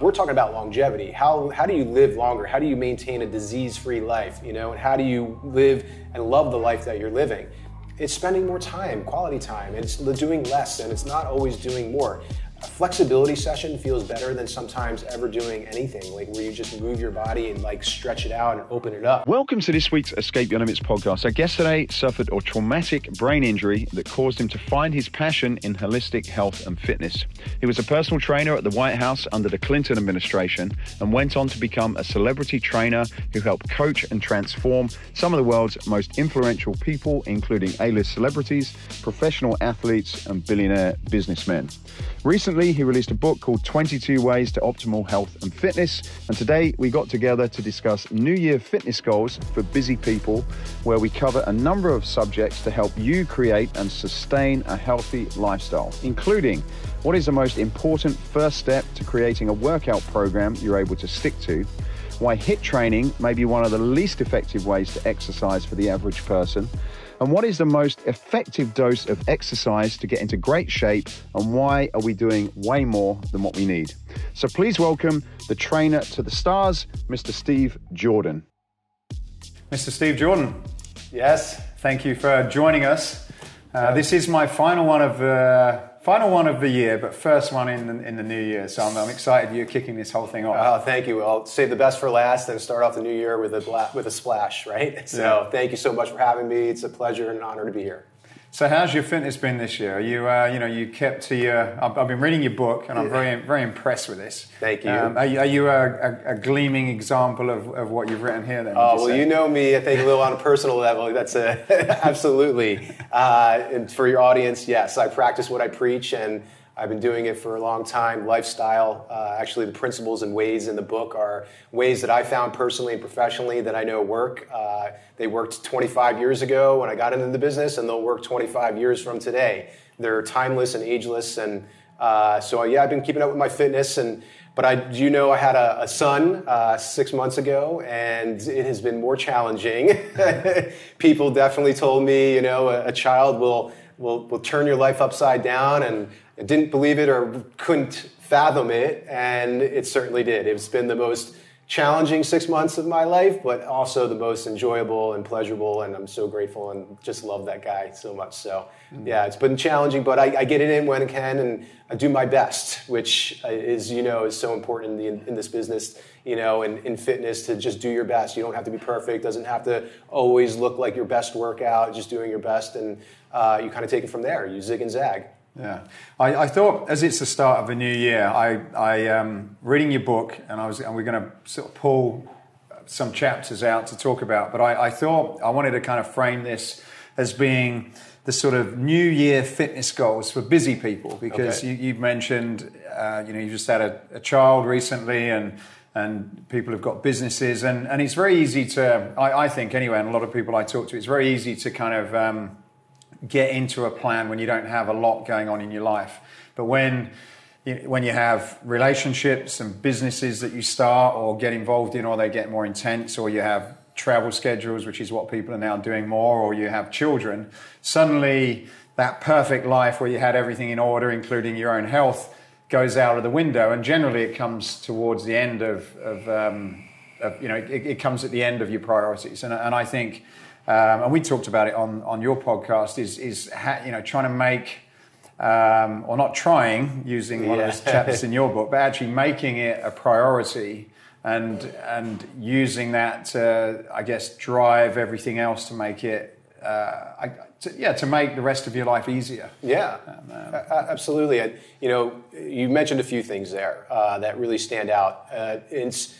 We're talking about longevity. How, how do you live longer? How do you maintain a disease free life? You know, and how do you live and love the life that you're living? It's spending more time, quality time. It's doing less, and it's not always doing more a flexibility session feels better than sometimes ever doing anything, like where you just move your body and like stretch it out and open it up. Welcome to this week's Escape Your Limits podcast. Our guest today suffered a traumatic brain injury that caused him to find his passion in holistic health and fitness. He was a personal trainer at the White House under the Clinton administration and went on to become a celebrity trainer who helped coach and transform some of the world's most influential people, including A-list celebrities, professional athletes, and billionaire businessmen. Recently, he released a book called 22 Ways to Optimal Health and Fitness. And today we got together to discuss New Year fitness goals for busy people, where we cover a number of subjects to help you create and sustain a healthy lifestyle, including what is the most important first step to creating a workout program you're able to stick to, why HIIT training may be one of the least effective ways to exercise for the average person and what is the most effective dose of exercise to get into great shape? And why are we doing way more than what we need? So please welcome the trainer to the stars, Mr. Steve Jordan. Mr. Steve Jordan. Yes. Thank you for joining us. Uh, this is my final one of uh, final one of the year, but first one in the, in the new year. So I'm, I'm excited you're kicking this whole thing off. Oh, thank you. I'll save the best for last and start off the new year with a bla- with a splash, right? So yeah. thank you so much for having me. It's a pleasure and an honor to be here. So how's your fitness been this year? You, uh, you know, you kept to your. I've, I've, been reading your book, and I'm very, very impressed with this. Thank you. Um, are you, are you a, a, a, gleaming example of, of what you've written here? Then? Oh you well, say? you know me. I think a little on a personal level. That's a, absolutely. Uh, and for your audience, yes, I practice what I preach, and I've been doing it for a long time. Lifestyle, uh, actually, the principles and ways in the book are ways that I found personally and professionally that I know work. Uh, they worked 25 years ago when I got into the business, and they'll work 25 years from today. They're timeless and ageless, and uh, so yeah, I've been keeping up with my fitness. And but I do you know I had a, a son uh, six months ago, and it has been more challenging. People definitely told me, you know, a, a child will will will turn your life upside down and didn't believe it or couldn't fathom it, and it certainly did. It's been the most challenging six months of my life, but also the most enjoyable and pleasurable. And I'm so grateful and just love that guy so much. So, mm-hmm. yeah, it's been challenging, but I, I, get it in when I can and I do my best, which is, you know, is so important in, the, in this business, you know, in, in fitness to just do your best. You don't have to be perfect, doesn't have to always look like your best workout, just doing your best. And uh, you kind of take it from there. You zig and zag. Yeah, I, I, thought as it's the start of a new year, I, I um, reading your book, and I was, and we're going to sort of pull some chapters out to talk about. But I, I thought I wanted to kind of frame this as being the sort of New Year fitness goals for busy people, because okay. you, have mentioned, uh, you know, you just had a, a child recently, and and people have got businesses, and, and it's very easy to, I, I, think anyway, and a lot of people I talk to, it's very easy to kind of um, get into a plan when you don't have a lot going on in your life. But when when you have relationships and businesses that you start or get involved in, or they get more intense, or you have travel schedules, which is what people are now doing more, or you have children, suddenly that perfect life where you had everything in order, including your own health, goes out of the window. And generally, it comes towards the end of, of, um, of you know, it, it, comes at the end of your priorities. And, and I think um, and we talked about it on, on your podcast, is, is ha, you know, trying to make, um, or not trying, using one yeah. of those chapters in your book, but actually making it a priority and, and using that to, I guess, drive everything else to make it, uh, I, to, yeah, to make the rest of your life easier. Yeah, um, absolutely. And, you know, you mentioned a few things there uh, that really stand out. Uh, it's,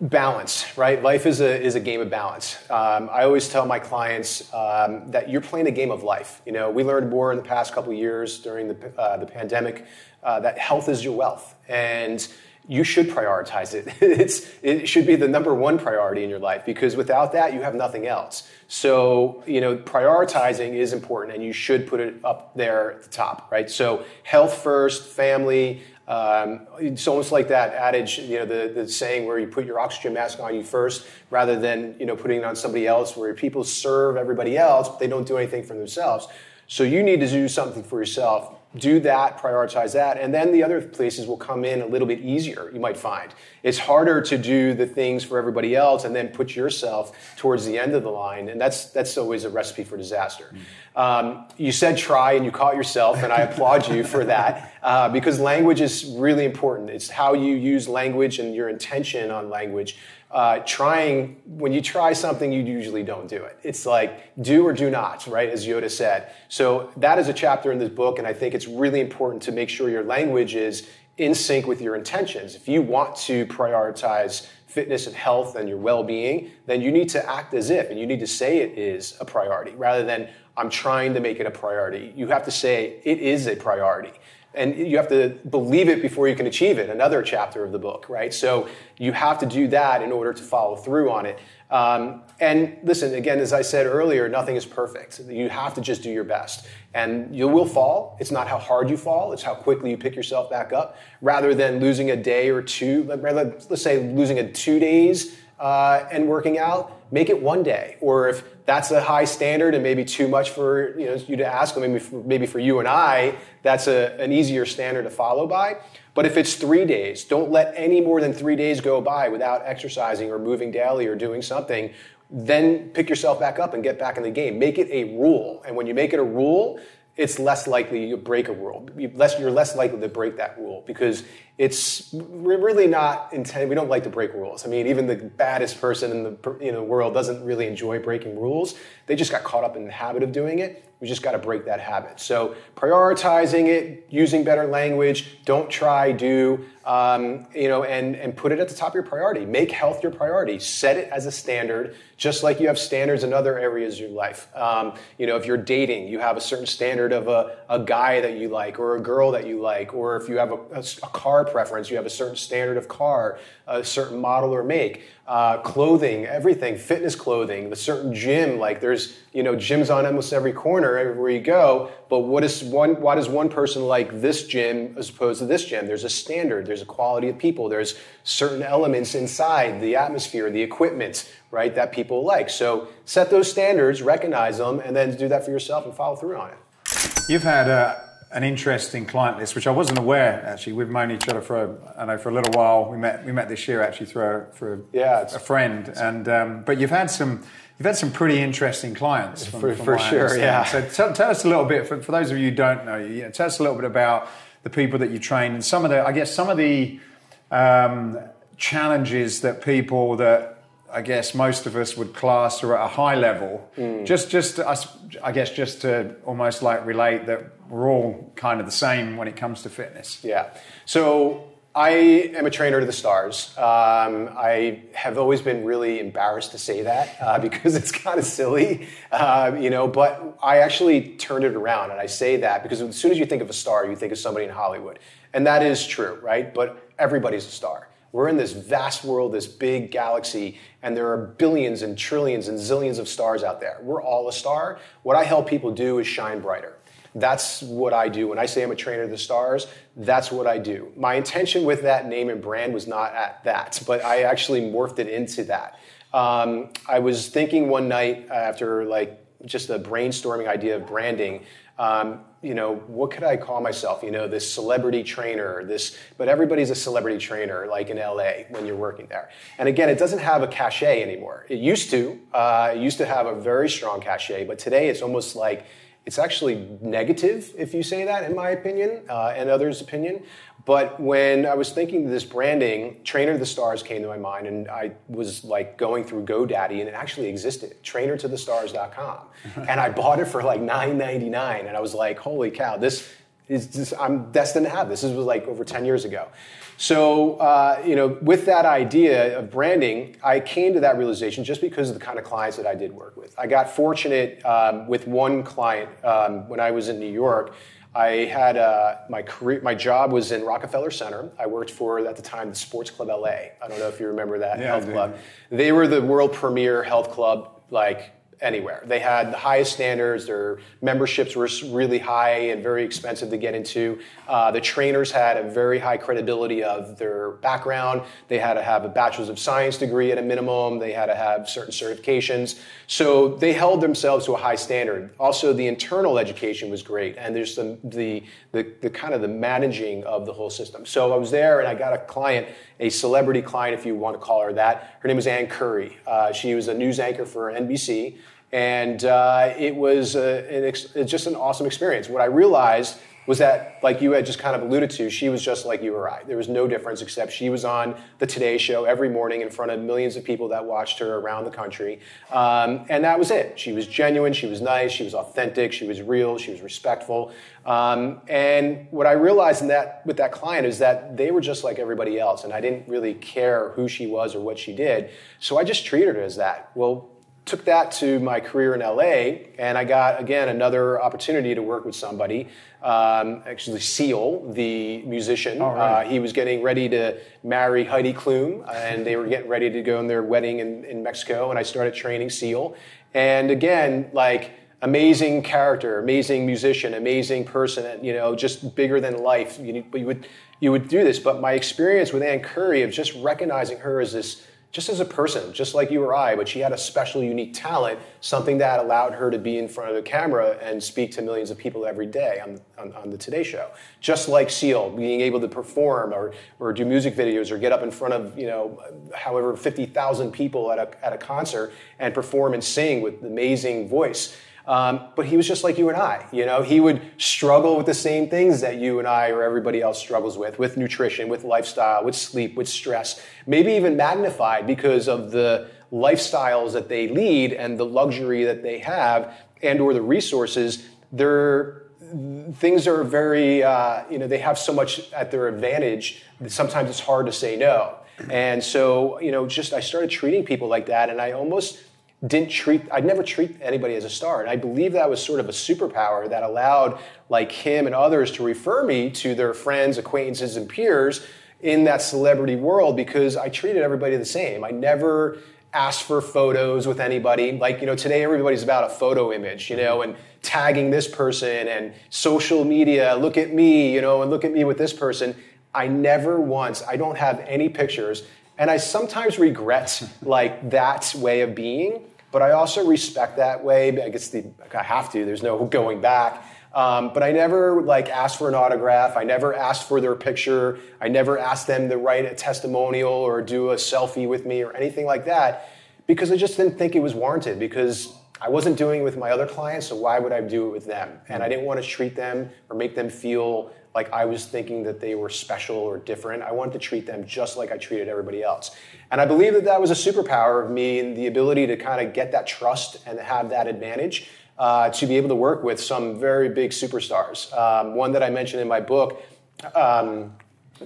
balance right? Life is a, is a game of balance. Um, i always tell my clients um, that you're playing a game of life. You know we learned more in the past couple years during the, uh, the pandemic uh, that health is your wealth and you should prioritize it. It's, it should be the number one priority in your life because without that you have nothing else. So you know prioritizing is important and you should put it up there at the top right? So health first family um, it's almost like that adage, you know, the, the saying where you put your oxygen mask on you first rather than, you know, putting it on somebody else where people serve everybody else, but they don't do anything for themselves. So you need to do something for yourself do that, prioritize that, and then the other places will come in a little bit easier, you might find. It's harder to do the things for everybody else and then put yourself towards the end of the line, and that's, that's always a recipe for disaster. Um, you said try and you caught yourself, and I applaud you for that uh, because language is really important. It's how you use language and your intention on language uh, trying when you try something you usually don't do it. It's like do or do not right as yoda said. So that is a chapter in this book and i think it's really important to make sure your language is in sync with your intentions. If you want to prioritize fitness and health and your well-being then you need to act as if and you need to say it is a priority rather than i'm trying to make it a priority. You have to say it is a priority and you have to believe it before you can achieve it another chapter of the book right? So you have to do that in order to follow through on it. Um, and listen again as i said earlier nothing is perfect. You have to just do your best. And you will fall. It's not how hard you fall. It's how quickly you pick yourself back up. Rather than losing a day or two let's say losing a two days uh, and working out make it one day. Or if that's a high standard and maybe too much for you, know, you to ask, maybe for, maybe for you and I, that's a, an easier standard to follow by. But if it's three days, don't let any more than three days go by without exercising or moving daily or doing something. Then pick yourself back up and get back in the game. Make it a rule. And when you make it a rule, it's less likely you break a rule. You less, you're less likely to break that rule because it's really not intended. We don't like to break rules. I mean, even the baddest person in the you know, world doesn't really enjoy breaking rules. They just got caught up in the habit of doing it. We just got to break that habit. So prioritizing it, using better language, don't try, do, um, you know, and, and put it at the top of your priority. Make health your priority. Set it as a standard, just like you have standards in other areas of your life. Um, you know, if you're dating, you have a certain standard of a, a guy that you like or a girl that you like, or if you have a, a, a car preference, you have a certain standard of car, a certain model or make uh, clothing, everything, fitness clothing, the certain gym. Like there's you know gyms on almost every corner everywhere you go. But what is one? Why does one person like this gym as opposed to this gym? There's a standard. There's a quality of people. There's certain elements inside the atmosphere, the equipment, right? That people like. So set those standards, recognize them, and then do that for yourself and follow through on it. You've had. Uh an interesting client list, which I wasn't aware. Actually, we've known each other for a, I know for a little while. We met we met this year actually through a, through a, yeah, a friend. And um, but you've had some you've had some pretty interesting clients from, for, from for sure. Yeah. So tell, tell, us a little bit for, for those of you who don't know you, know, tell us a little bit about the people that you train and some of the I guess some of the um, challenges that people that I guess most of us would class are at a high level. Mm. Just, just I guess, just to almost like relate that we're all kind of the same when it comes to fitness. Yeah. So I am a trainer to the stars. Um, I have always been really embarrassed to say that uh, because it's kind of silly, uh, you know. But I actually turned it around, and I say that because as soon as you think of a star, you think of somebody in Hollywood, and that is true, right? But everybody's a star. We're in this vast world, this big galaxy, and there are billions and trillions and zillions of stars out there. We're all a star. What I help people do is shine brighter. That's what I do. When I say I'm a trainer of the stars, that's what I do. My intention with that name and brand was not at that, but I actually morphed it into that. Um, I was thinking one night after like just a brainstorming idea of branding, um, you know, what could I call myself? You know, this celebrity trainer, this, but everybody's a celebrity trainer, like in LA when you're working there. And again, it doesn't have a cachet anymore. It used to. Uh, it used to have a very strong cachet, but today it's almost like it's actually negative if you say that, in my opinion, uh, and others' opinion. But when I was thinking this branding, Trainer to the Stars came to my mind, and I was like going through GoDaddy, and it actually existed, trainer to the trainertothestars.com. and I bought it for like $9.99, and I was like, holy cow, this is just, I'm destined to have this. This was like over 10 years ago. So, uh, you know, with that idea of branding, I came to that realization just because of the kind of clients that I did work with. I got fortunate um, with one client um, when I was in New York. I had uh, my career, my job was in Rockefeller Center. I worked for at the time the Sports Club LA. I don't know if you remember that yeah, health club. They were the world premier health club, like anywhere. They had the highest standards. Their memberships were really high and very expensive to get into. Uh, the trainers had a very high credibility of their background. They had to have a bachelor's of science degree at a minimum. They had to have certain certifications. So they held themselves to a high standard. Also, the internal education was great, and there's the the the, the kind of the managing of the whole system. So I was there, and I got a client, a celebrity client, if you want to call her that. Her name was Ann Curry. Uh, she was a news anchor for NBC, and uh, it was an ex- just an awesome experience. What I realized was that, like you had just kind of alluded to, she was just like you or I. There was no difference except she was on the Today Show every morning in front of millions of people that watched her around the country. Um, and that was it. She was genuine, she was nice, she was authentic, she was real, she was respectful. Um, and what I realized in that, with that client is that they were just like everybody else, and I didn't really care who she was or what she did. So I just treated her as that. Well, took that to my career in LA, and I got again another opportunity to work with somebody. Um, actually, Seal, the musician, oh, right. uh, he was getting ready to marry Heidi Klum, and they were getting ready to go on their wedding in, in Mexico. And I started training Seal, and again, like amazing character, amazing musician, amazing person, you know, just bigger than life. You, you would you would do this, but my experience with Ann Curry of just recognizing her as this just as a person, just like you or I, but she had a special, unique talent, something that allowed her to be in front of the camera and speak to millions of people every day on, on, on, the Today Show. Just like Seal, being able to perform or, or do music videos or get up in front of, you know, however, 50,000 people at a, at a concert and perform and sing with amazing voice. Um, but he was just like you and I. You know, he would struggle with the same things that you and I or everybody else struggles with, with nutrition, with lifestyle, with sleep, with stress. Maybe even magnified because of the lifestyles that they lead and the luxury that they have, and or the resources. Their things are very, uh, you know, they have so much at their advantage. That sometimes it's hard to say no. And so, you know, just I started treating people like that, and I almost didn't treat I'd never treat anybody as a star. And I believe that was sort of a superpower that allowed like him and others to refer me to their friends, acquaintances, and peers in that celebrity world because I treated everybody the same. I never asked for photos with anybody. Like, you know, today everybody's about a photo image, you know, and tagging this person and social media, look at me, you know, and look at me with this person. I never once, I don't have any pictures. And I sometimes regret like that way of being but I also respect that way. I guess the, I have to. There's no going back. Um, but I never like asked for an autograph. I never asked for their picture. I never asked them to write a testimonial or do a selfie with me or anything like that because I just didn't think it was warranted because I wasn't doing it with my other clients, so why would I do it with them? And I didn't want to treat them or make them feel like I was thinking that they were special or different. I wanted to treat them just like I treated everybody else. And I believe that that was a superpower of me and the ability to kind of get that trust and have that advantage uh, to be able to work with some very big superstars. Um, one that I mentioned in my book, um,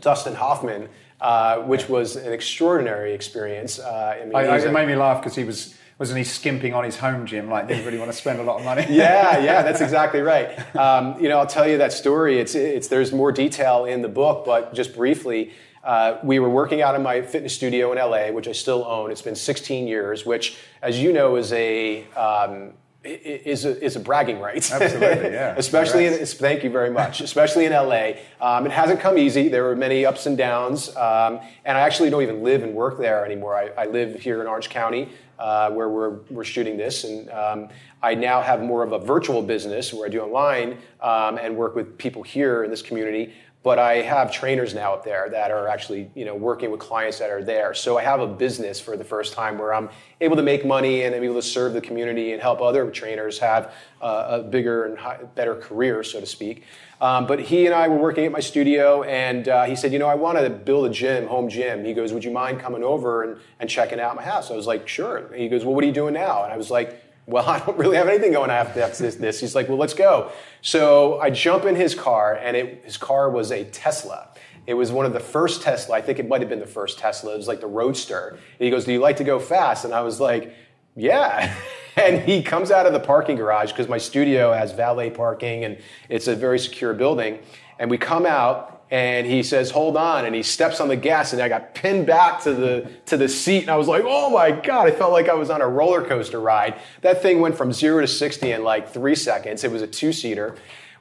Dustin Hoffman, uh, which was an extraordinary experience. Uh, I mean, I, I, it made me laugh because he was wasn't he skimping on his home gym like didn't really want to spend a lot of money yeah yeah that's exactly right um, you know i'll tell you that story it's, it's there's more detail in the book but just briefly uh, we were working out in my fitness studio in LA, which I still own. It's been 16 years, which, as you know, is a um, is a, is a bragging right. Absolutely, yeah. Especially in, thank you very much. Especially in LA, um, it hasn't come easy. There were many ups and downs, um, and I actually don't even live and work there anymore. I, I live here in Orange County, uh, where we're we're shooting this, and um, I now have more of a virtual business where I do online um, and work with people here in this community but I have trainers now up there that are actually you know working with clients that are there. So I have a business for the first time where I'm able to make money and I'm able to serve the community and help other trainers have uh, a bigger and high, better career, so to speak. Um, but he and I were working at my studio, and uh, he said, you know, I want to build a gym, home gym. He goes, would you mind coming over and, and checking out my house? I was like, sure. And he goes, well, what are you doing now? And I was like well, I don't really have anything going after this, this. He's like, well, let's go. So I jump in his car, and it, his car was a Tesla. It was one of the first Tesla. I think it might have been the first Tesla. It was like the Roadster. And he goes, do you like to go fast? And I was like, yeah. and he comes out of the parking garage because my studio has valet parking and it's a very secure building. And we come out and he says, "Hold on," and he steps on the gas, and I got pinned back to the to the seat, and I was like, "Oh my god!" I felt like I was on a roller coaster ride. That thing went from zero to sixty in like three seconds. It was a two seater.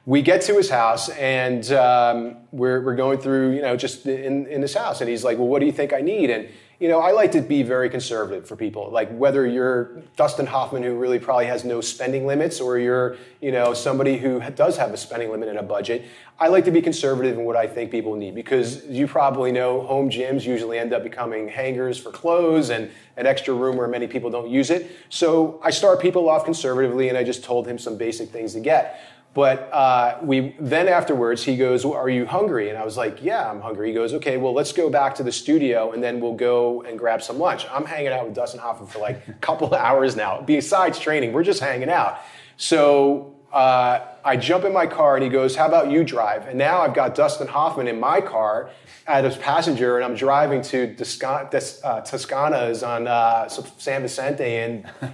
We get to his house, and um, we're we're going through, you know, just in in his house, and he's like, "Well, what do you think I need?" and you know, I like to be very conservative for people. Like whether you're Dustin Hoffman, who really probably has no spending limits, or you're, you know, somebody who does have a spending limit and a budget. I like to be conservative in what I think people need because you probably know home gyms usually end up becoming hangers for clothes and an extra room where many people don't use it. So I start people off conservatively, and I just told him some basic things to get. But uh, we then afterwards he goes, well, "Are you hungry?" And I was like, "Yeah, I'm hungry." He goes, "Okay, well, let's go back to the studio and then we'll go and grab some lunch." I'm hanging out with Dustin Hoffman for like a couple of hours now. Besides training, we're just hanging out. So uh, I jump in my car and he goes, "How about you drive?" And now I've got Dustin Hoffman in my car as a passenger, and I'm driving to Toscana, uh, Toscana's on uh, San Vicente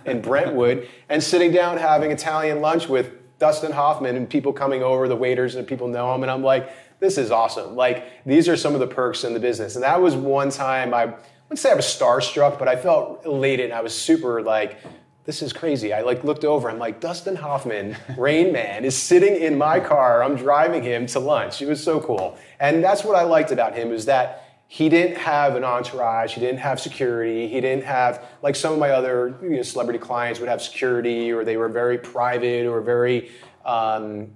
in Brentwood, and sitting down having Italian lunch with Dustin Hoffman and people coming over, the waiters and people know him, and I'm like, this is awesome. Like these are some of the perks in the business. And that was one time I wouldn't say I was starstruck, but I felt elated. and I was super like, this is crazy. I like looked over. I'm like, Dustin Hoffman, Rain Man, is sitting in my car. I'm driving him to lunch. It was so cool. And that's what I liked about him is that he didn't have an entourage. He didn't have security. He didn't have like some of my other you know, celebrity clients would have security, or they were very private or very um,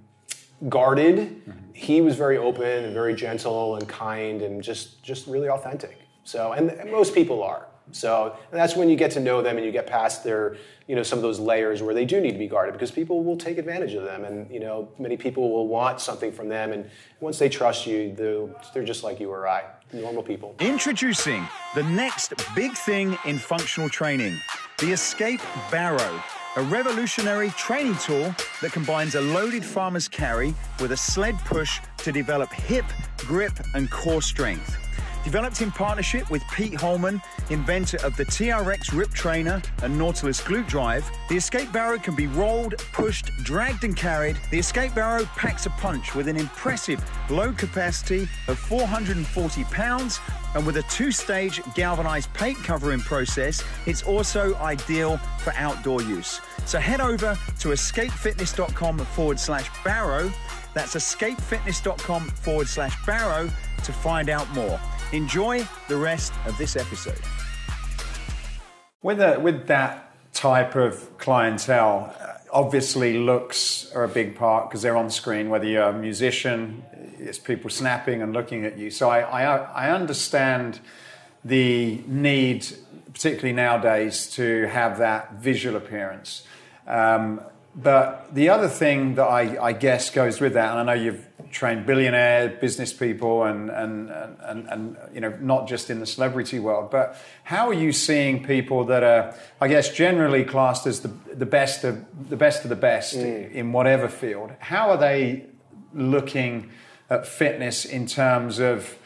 guarded. Mm-hmm. He was very open and very gentle and kind and just just really authentic. So, and, and most people are. So that's when you get to know them and you get past their, you know, some of those layers where they do need to be guarded because people will take advantage of them, and you know, many people will want something from them, and once they trust you, they're, they're just like you or I, normal people. Introducing the next big thing in functional training, the Escape Barrow. A revolutionary training tool that combines a loaded farmer's carry with a sled push to develop hip, grip, and core strength. Developed in partnership with Pete Holman, inventor of the TRX Rip Trainer and Nautilus Glute Drive, the Escape Barrow can be rolled, pushed, dragged, and carried. The Escape Barrow packs a punch with an impressive load capacity of 440 pounds, and with a two stage galvanized paint covering process, it's also ideal for outdoor use. So head over to escapefitness.com forward slash barrow. That's escapefitness.com forward slash barrow to find out more. Enjoy the rest of this episode. With, a, with that type of clientele, obviously looks are a big part because they're on screen, whether you're a musician, it's people snapping and looking at you. So I, I, I understand the need, particularly nowadays, to have that visual appearance. Um, but the other thing that I, I, guess goes with that, and I know you've trained billionaire business people and, and, and, and, you know, not just in the celebrity world, but how are you seeing people that are, I guess, generally classed as the, the, best, of, the best of the best mm. in whatever field? How are they looking at fitness in terms of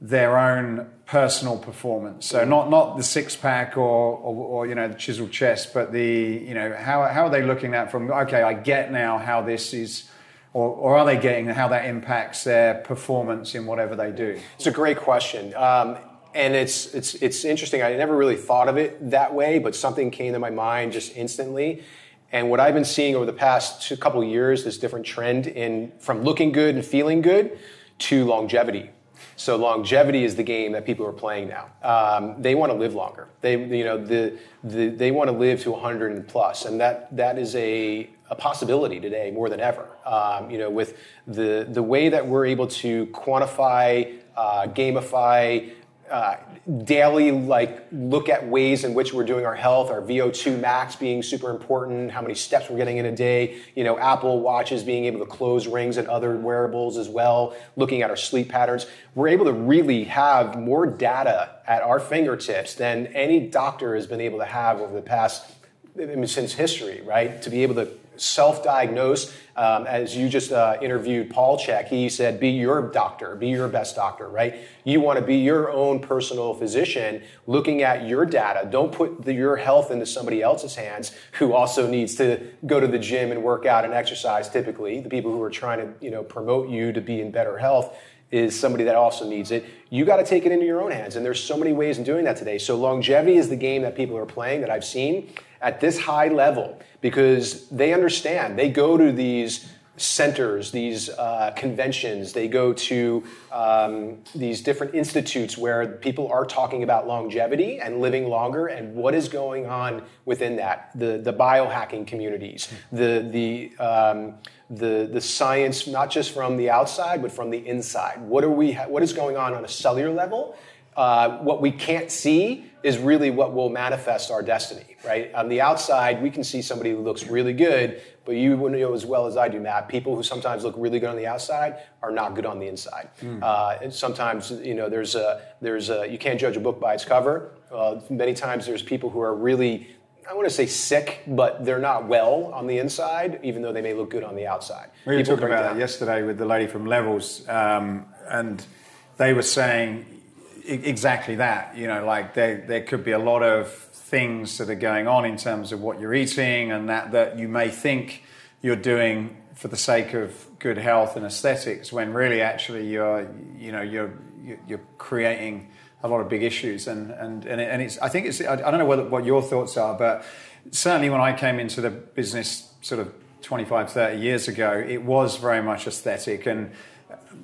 their own personal performance. So not not the six pack or, or, or, you know the chiseled chest, but the you know how how are they looking at from okay I get now how this is. Or, or are they getting how that impacts their performance in whatever they do? It's a great question. Um, and it's it's it's interesting. I never really thought of it that way, but something came to my mind just instantly. And what I've been seeing over the past two, couple years, this different trend in from looking good and feeling good to longevity. So longevity is the game that people are playing now. Um, they want to live longer. They, you know, the, the, they want to live to 100 and plus, and that, that is a, a possibility today more than ever. Um, you know, with the, the way that we're able to quantify, uh, gamify, uh, daily like look at ways in which we're doing our health our vo2 max being super important how many steps we're getting in a day you know apple watches being able to close rings and other wearables as well looking at our sleep patterns. We're able to really have more data at our fingertips than any doctor has been able to have over the past since history right? To be able to self-diagnose. Um, as you just uh, interviewed Paul Chek, he said, "Be your doctor, be your best doctor." Right? You want to be your own personal physician, looking at your data. Don't put the, your health into somebody else's hands, who also needs to go to the gym and work out and exercise. Typically, the people who are trying to you know promote you to be in better health is somebody that also needs it. You got to take it into your own hands. And there's so many ways in doing that today. So longevity is the game that people are playing that I've seen at this high level because they understand. They go to these centers, these uh, conventions. They go to um, these different institutes where people are talking about longevity and living longer and what is going on within that. The, the biohacking communities, the, the, um, the, the science, not just from the outside, but from the inside. What, are we, what is going on on a cellular level? Uh, what we can't see is really what will manifest our destiny, right? On the outside, we can see somebody who looks really good, but you know as well as I do, Matt, people who sometimes look really good on the outside are not good on the inside. Mm. Uh, and sometimes, you know, there's a, there's a, you can't judge a book by its cover. Uh, many times there's people who are really, I want to say sick, but they're not well on the inside, even though they may look good on the outside. We were talking about it yesterday with the lady from Levels, um, and they were saying exactly that. You know, like there, there could be a lot of things that are going on in terms of what you're eating and that, that you may think you're doing for the sake of good health and aesthetics when really actually you're you know you're you're creating a lot of big issues and and and, and it's I think it's I don't know what what your thoughts are but certainly when I came into the business sort of 25 30 years ago it was very much aesthetic and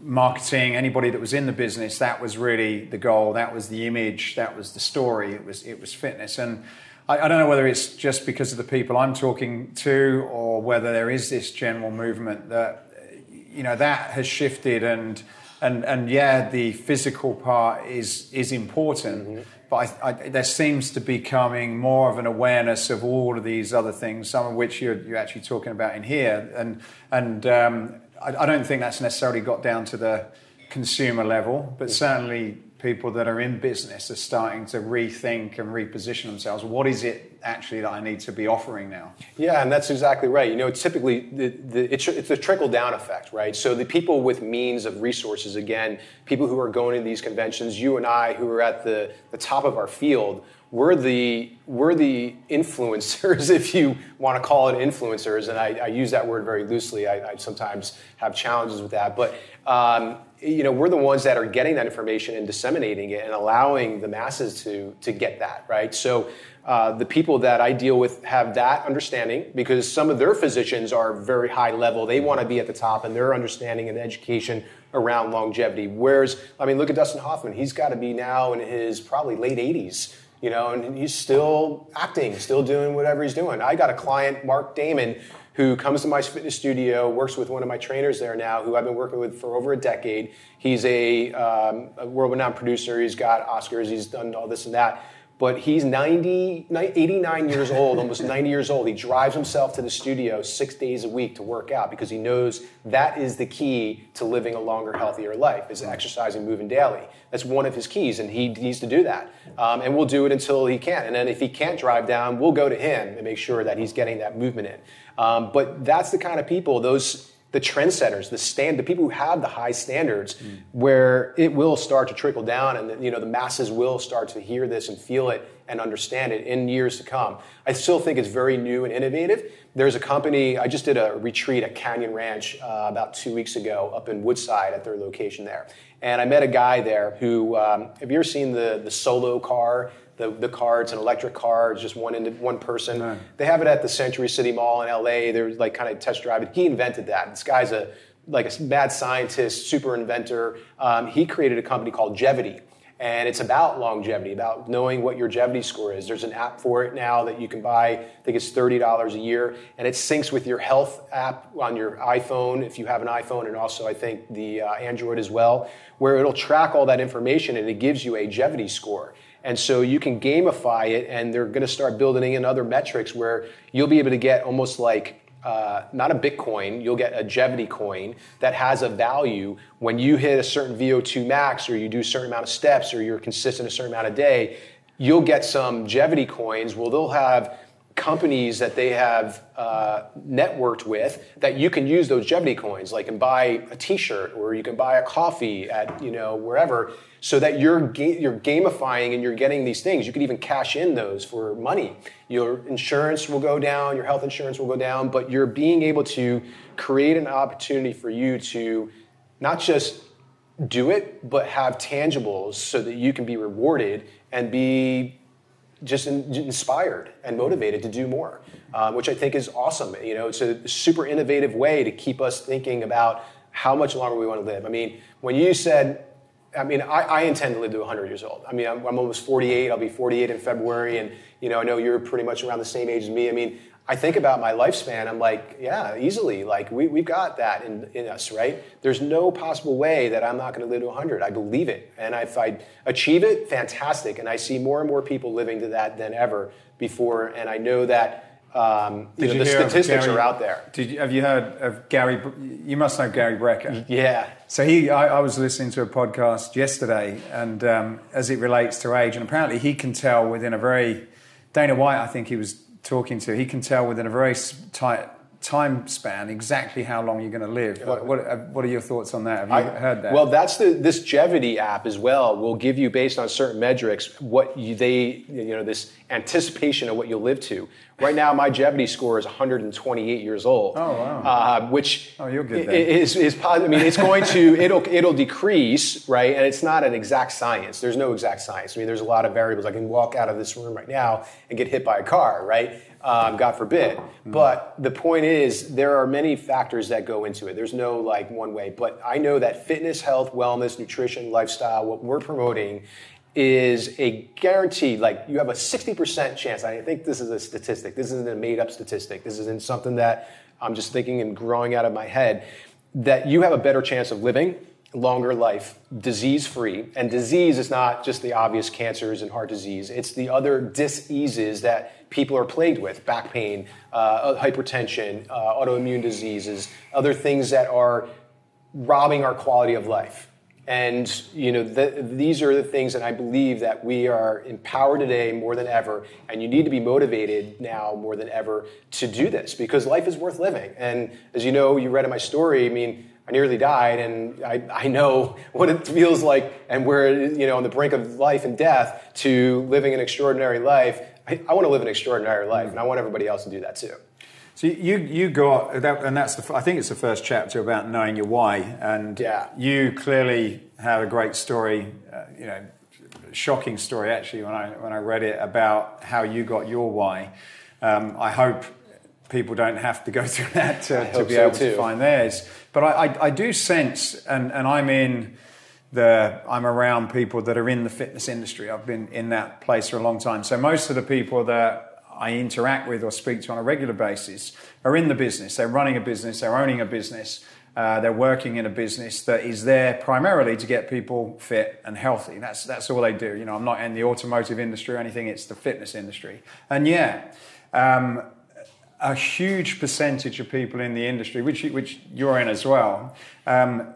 marketing, anybody that was in the business, that was really the goal. That was the image. That was the story. It was it was fitness. And I, I, don't know whether it's just because of the people I'm talking to, or whether there is this general movement that you know that has shifted. And and and yeah, the physical part is is important. Mm-hmm. But I, I, there seems to be coming more of an awareness of all of these other things, some of which you're, you're actually talking about in here, and and um, I, I don't think that's necessarily got down to the consumer level, but certainly people that are in business are starting to rethink and reposition themselves. What is it actually that I need to be offering now? Yeah, and that's exactly right. You know, it's typically the, the, it's, it's a trickle down effect, right? So the people with means of resources, again, people who are going to these conventions, you and I who are at the, the top of our field, we're the we're the influencers, if you want to call it influencers, and I, I use that word very loosely. I, I, sometimes have challenges with that, but um, you know, we're the ones that are getting that information and disseminating it and allowing the masses to to get that right. So. Uh, the people that I deal with have that understanding because some of their physicians are very high level. They want to be at the top and their understanding and education around longevity. Whereas, I mean, look at Dustin Hoffman. He's got to be now in his probably late 80s you know, and he's still acting, still doing whatever he's doing. I got a client, Mark Damon, who comes to my fitness studio, works with one of my trainers there now, who I've been working with for over a decade. He's a, um, a world-renowned producer. He's got Oscars. He's done all this and that but he's 90, 89 years old, almost 90 years old. He drives himself to the studio six days a week to work out because he knows that is the key to living a longer, healthier life, is exercising, moving daily. That's one of his keys, and he needs to do that. Um, and we'll do it until he can. And then if he can't drive down, we'll go to him and make sure that he's getting that movement in. Um, but that's the kind of people, those the trendsetters, the stand, the people who have the high standards, mm. where it will start to trickle down, and the, you know the masses will start to hear this and feel it and understand it in years to come. I still think it's very new and innovative. There's a company. I just did a retreat at Canyon Ranch uh, about two weeks ago up in Woodside at their location there, and I met a guy there who. Um, have you ever seen the the solo car? The, the car. It's an electric car. It's just one into one person. Right. They have it at the Century City Mall in LA. They're like kind of test drive it. He invented that. This guy's a like a mad scientist, super inventor. Um, he created a company called Jevity. And it's about longevity, about knowing what your Jevity score is. There's an app for it now that you can buy. I think it's $30 a year. And it syncs with your health app on your iPhone, if you have an iPhone, and also I think the uh, Android as well, where it'll track all that information and it gives you a Jevity score. And so you can gamify it, and they're going to start building in other metrics where you'll be able to get almost like uh, not a Bitcoin, you'll get a Jevity coin that has a value when you hit a certain VO2 max or you do a certain amount of steps or you're consistent a certain amount of day, you'll get some Jevity coins. Well, they'll have companies that they have uh, networked with that you can use those Jevity coins, like and buy a T-shirt or you can buy a coffee at you know wherever, so that you're ga- you're gamifying and you're getting these things. You can even cash in those for money. Your insurance will go down, your health insurance will go down, but you're being able to create an opportunity for you to not just do it, but have tangibles so that you can be rewarded and be just in, inspired and motivated to do more, um, which I think is awesome. You know, it's a super innovative way to keep us thinking about how much longer we want to live. I mean, when you said, I mean, I, I intend to live to 100 years old. I mean, I'm, I'm, almost 48. I'll be 48 in February, and you know, I know you're pretty much around the same age as me. I mean, I think about my lifespan, I'm like, yeah, easily. Like, we, we've got that in, in us, right? There's no possible way that I'm not going to live to 100. I believe it. And if I achieve it, fantastic. And I see more and more people living to that than ever before. And I know that um, you know, the statistics Gary, are out there. Did you, have you heard of Gary? You must know Gary Brecka. Yeah. So he, I, I was listening to a podcast yesterday, and um, as it relates to age, and apparently he can tell within a very Dana White, I think he was talking to, he can tell within a very tight time span exactly how long you're going to live. What, what, uh, what, are your thoughts on that? Have you I, heard that? Well, that's the this Jevity app as well. Will give you based on certain metrics what you, they you know this anticipation of what you'll live to. Right now, my Jevity score is 128 years old. Oh wow! Uh, which oh, you're good. Then. Is is positive. I mean, it's going to it'll it'll decrease, right? And it's not an exact science. There's no exact science. I mean, there's a lot of variables. I can walk out of this room right now and get hit by a car, right? Um, God forbid. But the point is, there are many factors that go into it. There's no like one way. But I know that fitness, health, wellness, nutrition, lifestyle, what we're promoting is a guaranteed, like you have a 60% chance. I think this is a statistic. This isn't a made up statistic. This isn't something that I'm just thinking and growing out of my head. That you have a better chance of living longer life, disease free. And disease is not just the obvious cancers and heart disease, it's the other diseases that people are plagued with back pain, uh, hypertension, uh, autoimmune diseases, other things that are robbing our quality of life. And you know, these are the things that I believe that we are empowered today more than ever, and you need to be motivated now more than ever to do this because life is worth living. And as you know, you read in my story. I mean, I nearly died, and I, I know what it feels like, and we're you know on the brink of life and death to living an extraordinary life. I, I want to live an extraordinary life, and I want everybody else to do that too. So you you got that, and that's the I think it's the first chapter about knowing your why, and yeah. you clearly have a great story, uh, you know, shocking story actually when I when I read it about how you got your why. Um, I hope people don't have to go through that to, to be so able too. to find theirs. But I, I, I, do sense, and, and I'm in the, I'm around people that are in the fitness industry. I've been in that place for a long time. So most of the people that I interact with or speak to on a regular basis are in the business. They're running a business, they're owning a business, uh, they're working in a business that is there primarily to get people fit and healthy. That's, that's all they do. You know, I'm not in the automotive industry or anything, it's the fitness industry. And yeah, um, a huge percentage of people in the industry, which which you're in as well, um,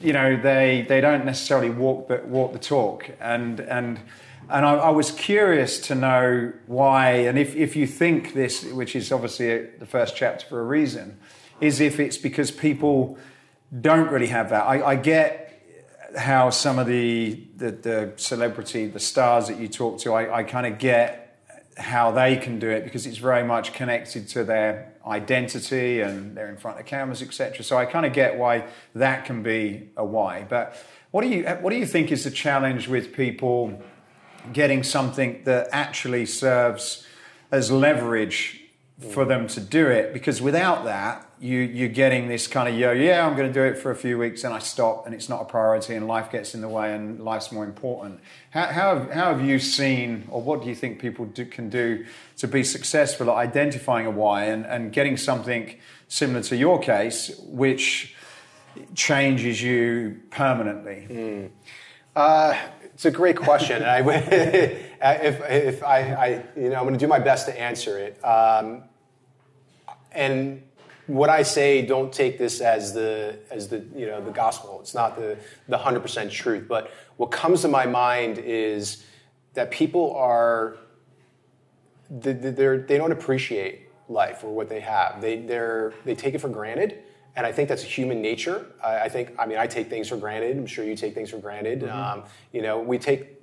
you know, they they don't necessarily walk the walk the talk, and and and I, I, was curious to know why, and if if you think this, which is obviously the first chapter for a reason, is if it's because people don't really have that. I, I get how some of the, the, the celebrity, the stars that you talk to, I, I kind of get how they can do it because it's very much connected to their identity and they're in front of cameras, etc. So I kind of get why that can be a why. But what do you what do you think is the challenge with people getting something that actually serves as leverage for them to do it? Because without that, you, you're getting this kind of yo, yeah, I'm going to do it for a few weeks and I stop and it's not a priority and life gets in the way and life's more important. How, how, have, how have you seen, or what do you think people do, can do to be successful at identifying a why and, and getting something similar to your case, which changes you permanently? Mm. Uh, it's a great question. I, if, if I, I, you know, I'm going to do my best to answer it. Um, and what I say, don't take this as the as the you know the gospel. It's not the the hundred percent truth. But what comes to my mind is that people are they they don't appreciate life or what they have. They they're they take it for granted, and I think that's human nature. I, I think I mean I take things for granted. I'm sure you take things for granted. Mm-hmm. Um, you know we take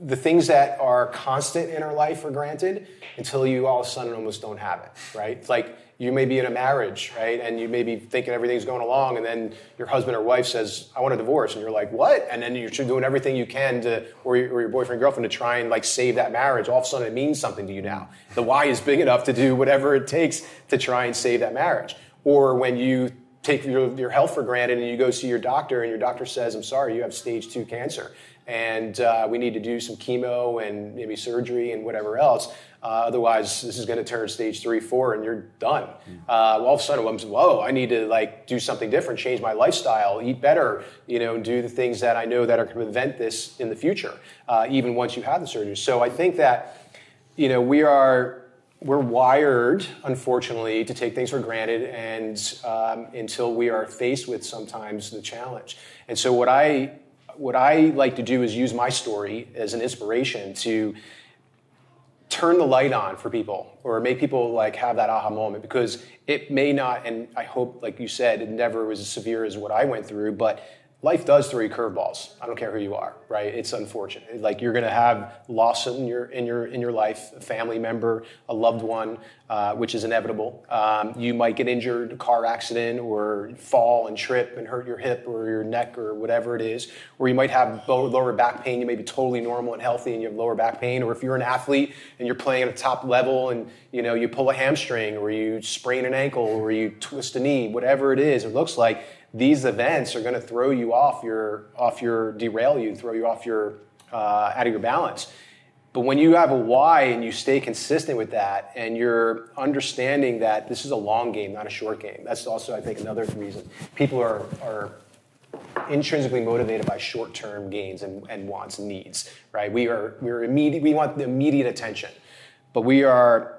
the things that are constant in our life for granted until you all of a sudden almost don't have it. Right? It's like you may be in a marriage, right? And you may be thinking everything's going along, and then your husband or wife says, I want a divorce. And you're like, what? And then you're doing everything you can to, or your, or your boyfriend, girlfriend, to try and like save that marriage. All of a sudden it means something to you now. The why is big enough to do whatever it takes to try and save that marriage. Or when you take your, your health for granted and you go see your doctor and your doctor says, I'm sorry, you have stage two cancer and uh, we need to do some chemo and maybe surgery and whatever else. Uh, otherwise, this is going to turn stage three, four, and you're done. Uh, all of a sudden, I'm whoa, I need to like do something different, change my lifestyle, eat better, you know, do the things that I know that are going to prevent this in the future, uh, even once you have the surgery. So I think that, you know, we are we're wired, unfortunately, to take things for granted, and um, until we are faced with sometimes the challenge. And so, what I what I like to do is use my story as an inspiration to turn the light on for people or make people like have that aha moment because it may not and i hope like you said it never was as severe as what i went through but life does throw you curveballs. I don't care who you are, right? It's unfortunate. Like you're going to have loss in your in your in your life, a family member, a loved one, uh, which is inevitable. Um, you might get injured, a car accident, or fall and trip and hurt your hip or your neck or whatever it is. Or you might have lower back pain. You may be totally normal and healthy, and you have lower back pain. Or if you're an athlete and you're playing at a top level, and you know you pull a hamstring, or you sprain an ankle, or you twist a knee, whatever it is, it looks like these events are going to throw you off your off your derail you, throw you off your uh, out of your balance. But when you have a why and you stay consistent with that, and you're understanding that this is a long game, not a short game. That's also, I think, another reason people are are intrinsically motivated by short-term gains and, and wants and needs. Right? We are we're immediate. We want the immediate attention, but we are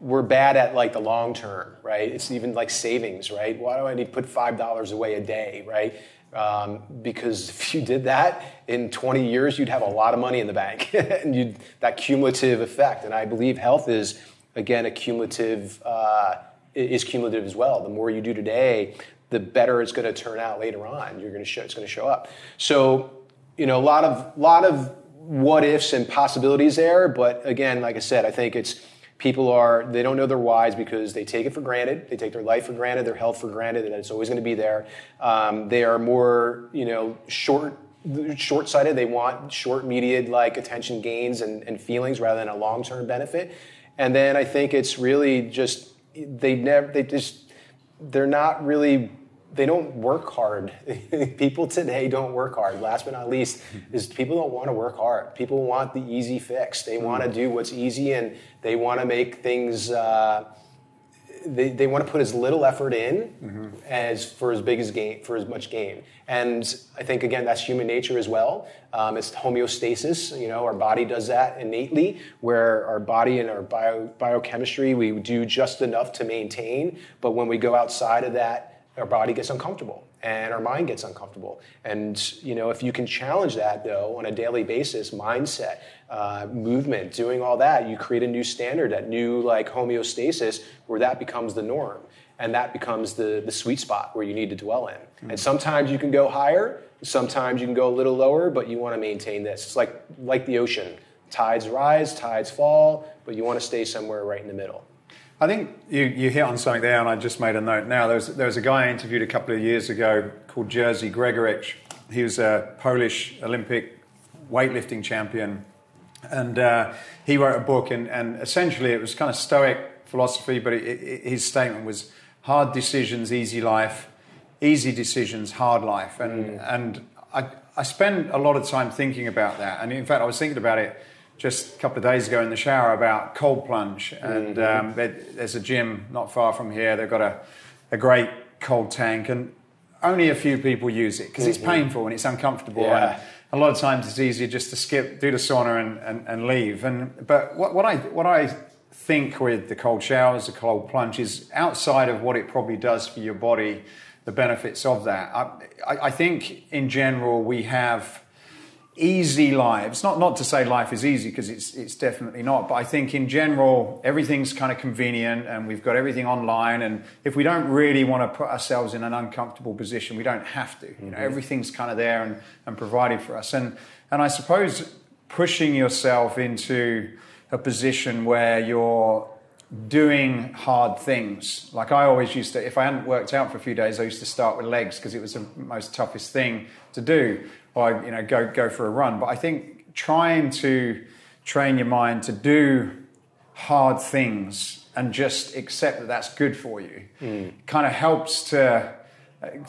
we're bad at like the long term, right? It's even like savings, right? Why do I need to put five dollars away a day, right? Um, because if you did that in 20 years, you'd have a lot of money in the bank, and you'd that cumulative effect. And I believe health is again a cumulative uh, is cumulative as well. The more you do today, the better it's going to turn out later on. You're going to show it's going to show up. So you know a lot of lot of what ifs and possibilities there, but again, like I said, I think it's people are they don't know their whys because they take it for granted. They take their life for granted their health for granted and it's always going to be there. Um, they are more you know short short-sighted. They want short mediated like attention gains and, and feelings rather than a long-term benefit. And then i think it's really just they never they just they're not really they don't work hard. people today don't work hard. Last but not least, is people don't want to work hard. People want the easy fix. They want to do what's easy and they want to make things. Uh, they, they want to put as little effort in mm-hmm. as for as big as gain for as much gain and i think again that's human nature as well um, it's homeostasis you know our body does that innately where our body and our bio, biochemistry we do just enough to maintain but when we go outside of that our body gets uncomfortable and our mind gets uncomfortable. And you know, if you can challenge that though on a daily basis, mindset, uh, movement, doing all that, you create a new standard, that new like homeostasis where that becomes the norm. And that becomes the, the sweet spot where you need to dwell in. Mm-hmm. And sometimes you can go higher, sometimes you can go a little lower, but you want to maintain this. It's like like the ocean. Tides rise, tides fall, but you want to stay somewhere right in the middle. I think you, you hit on something there, and I just made a note now. There was, there was a guy I interviewed a couple of years ago called Jerzy Gregorek. He was a Polish Olympic weightlifting champion. And uh, he wrote a book, and, and essentially it was kind of stoic philosophy, but it, it, his statement was hard decisions, easy life, easy decisions, hard life. And, mm. and I, I spend a lot of time thinking about that. And in fact, I was thinking about it just a couple of days ago in the shower about cold plunge. And mm-hmm. um, there's a gym not far from here. They've got a, a great cold tank, and only a few people use it because mm-hmm. it's painful and it's uncomfortable. Yeah. And a lot of times it's easier just to skip, do the sauna, and, and, and leave. And but what, what I what I think with the cold showers, the cold plunge is outside of what it probably does for your body, the benefits of that. I, I, I think in general we have easy lives. Not not to say life is easy because it's it's definitely not. But I think in general everything's kind of convenient and we've got everything online. And if we don't really want to put ourselves in an uncomfortable position, we don't have to. You know, mm-hmm. everything's kind of there and, and provided for us. And and I suppose pushing yourself into a position where you're doing hard things. Like I always used to, if I hadn't worked out for a few days, I used to start with legs because it was the most toughest thing to do. Or you know, go go for a run. But I think trying to train your mind to do hard things and just accept that that's good for you mm. kind of helps to,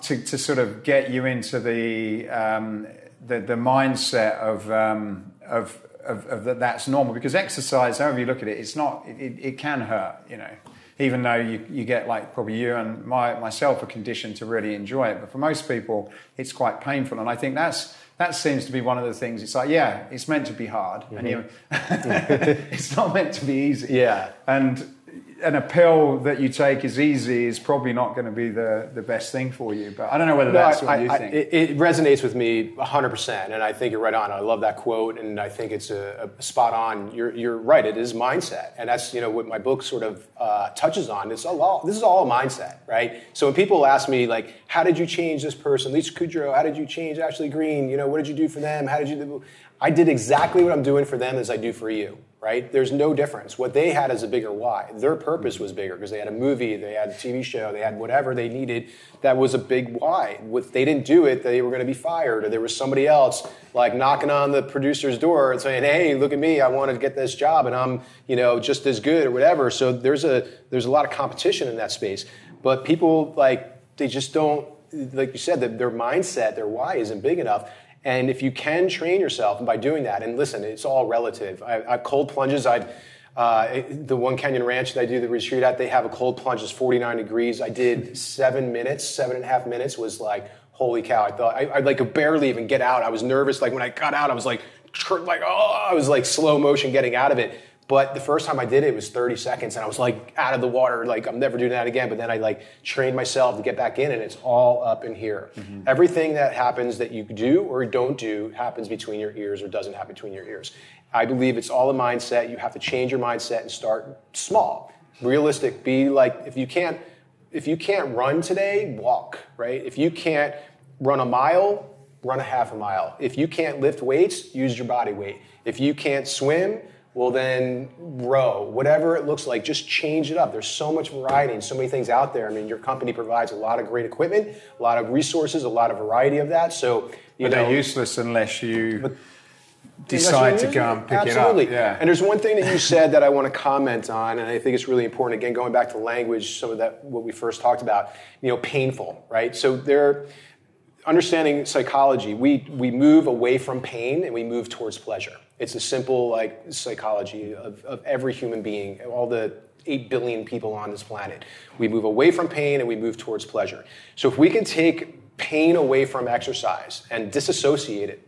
to to sort of get you into the um, the, the mindset of um, of of, of that that's normal because exercise, however you look at it, it's not it, it can hurt, you know. Even though you, you get like probably you and my, myself are conditioned to really enjoy it, but for most people it's quite painful, and I think that's that seems to be one of the things. It's like yeah, it's meant to be hard, mm-hmm. and you, it's not meant to be easy. Yeah, and and a pill that you take is easy is probably not going to be the, the best thing for you. But I don't know whether no, that's what you I, think. It, it, resonates with me 100%, and I think you're right on. I love that quote, and I think it's a, a spot on. You're, you're right. It is mindset, and that's you know what my book sort of uh, touches on. It's all this is all mindset, right? So when people ask me like, how did you change this person, Lisa Kudrow? How did you change Ashley Greene? You know, what did you do for them? How did you? Do? I did exactly what I'm doing for them as I do for you right? There's no difference. What they had is a bigger why. Their purpose was bigger because they had a movie, they had a TV show, they had whatever they needed that was a big why. If they didn't do it, they were going to be fired, or there was somebody else like knocking on the producer's door and saying, "Hey, look at me! I want to get this job, and I'm, you know, just as good or whatever." So there's a there's a lot of competition in that space, but people like they just don't like you said, their mindset, their why isn't big enough. And if you can train yourself by doing that, and listen, it's all relative. I, I cold plunges. I uh, the one Canyon Ranch that I do the retreat at, they have a cold plunge It's 49 degrees. I did seven minutes, seven and a half minutes. Was like, holy cow! I thought I, I like could barely even get out. I was nervous. Like when I got out, I was like, like oh, I was like slow motion getting out of it. But the first time I did it, it was 30 seconds, and I was like out of the water, like I'm never doing that again. But then I like trained myself to get back in, and it's all up in here. Mm-hmm. Everything that happens that you do or don't do happens between your ears or doesn't happen between your ears. I believe it's all a mindset. You have to change your mindset and start small, realistic. Be like if you can't if you can't run today, walk. Right? If you can't run a mile, run a half a mile. If you can't lift weights, use your body weight. If you can't swim well then row. Whatever it looks like just change it up. There's so much variety and so many things out there. I mean your company provides a lot of great equipment a lot of resources a lot of variety of that. So you but know, they're useless unless you decide to go and pick Absolutely. it up. yeah. And there's one thing that you said that i want to comment on and i think it's really important again going back to language some of that what we first talked about you know painful right? So there understanding psychology we we move away from pain and we move towards pleasure it's a simple like psychology of, of every human being, all the 8 billion people on this planet. We move away from pain and we move towards pleasure. So if we can take pain away from exercise and disassociate it,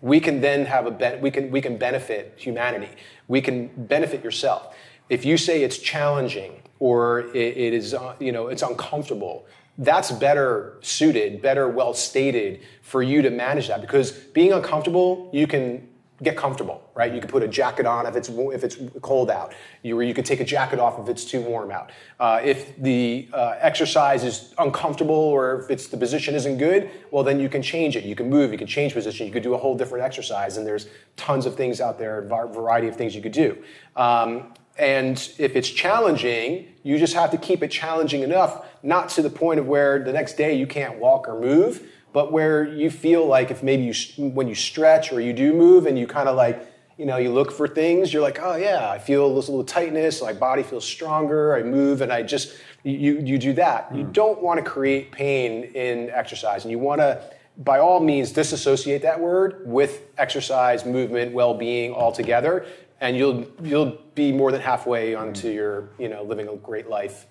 we can then have a be- we can we can benefit humanity. We can benefit yourself. If you say it's challenging or it, it is uh, you know it's uncomfortable, that's better suited, better well stated for you to manage that because being uncomfortable, you can get comfortable, right? You could put a jacket on if it's if it's cold out. You you could take a jacket off if it's too warm out. Uh, if the uh, exercise is uncomfortable or if it's the position isn't good, well then you can change it. You can move. You can change position. You could do a whole different exercise. And there's tons of things out there, variety of things you could do. Um, and if it's challenging, you just have to keep it challenging enough, not to the point of where the next day you can't walk or move but where you feel like if maybe you when you stretch or you do move and you kind of like you know you look for things you're like oh yeah i feel this little tightness my body feels stronger i move and i just you you do that. Mm. you don't want to create pain in exercise and you want to by all means disassociate that word with exercise movement well-being altogether and you'll you'll be more than halfway onto your you know living a great life.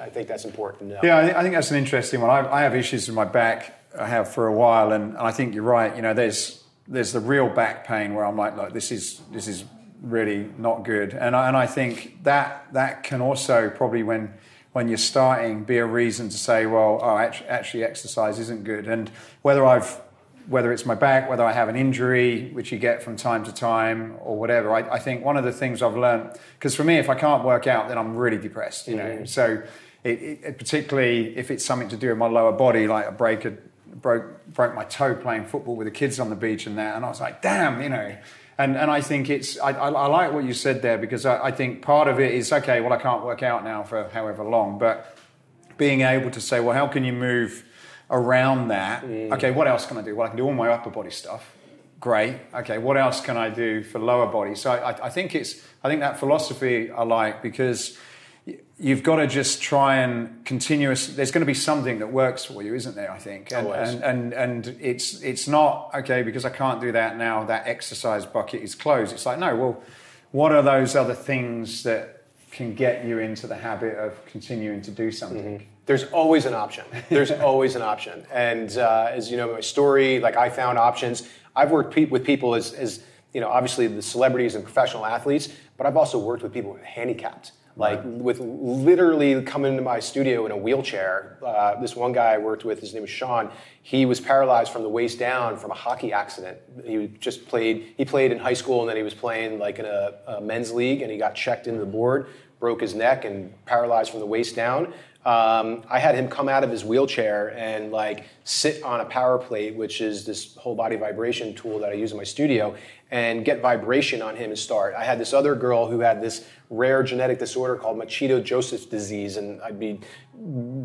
I think that's important yeah I, think that's an interesting one. I, I have issues with my back I have for a while, and, and I think you're right. You know, there's there's the real back pain where I'm like, look, this is this is really not good, and I, and I think that that can also probably when when you're starting be a reason to say, well, oh, actually, actually exercise isn't good, and whether I've whether it's my back, whether I have an injury, which you get from time to time, or whatever. I, I think one of the things I've learned, because for me, if I can't work out, then I'm really depressed. You know, mm-hmm. so it, it, particularly if it's something to do with my lower body, like a break a broke broke my toe playing football with the kids on the beach and that, and I was like, damn, you know. And and I think it's I, I, I like what you said there because I, I think part of it is okay. Well, I can't work out now for however long, but being able to say, well, how can you move around that? Mm. Okay, what else can I do? Well, I can do all my upper body stuff. Great. Okay, what else can I do for lower body? So I, I think it's I think that philosophy I like because you've got to just try and continuous there's going to be something that works for you isn't there i think? And and, and, and it's it's not okay because i can't do that now that exercise bucket is closed. It's like no well what are those other things that can get you into the habit of continuing to do something? Mm-hmm. there's always an option. There's always an option. And uh, as you know my story like i found options. I've worked pe- with people as, as you know obviously the celebrities and professional athletes but i've also worked with people are handicapped like with literally coming to my studio in a wheelchair. Uh, this one guy I worked with, his name is Sean. He was paralyzed from the waist down from a hockey accident. He just played. He played in high school, and then he was playing like in a, a men's league, and he got checked into the board, broke his neck, and paralyzed from the waist down. Um, I had him come out of his wheelchair and like sit on a power plate, which is this whole body vibration tool that I use in my studio, and get vibration on him and start. I had this other girl who had this rare genetic disorder called Machado Joseph disease, and I'd be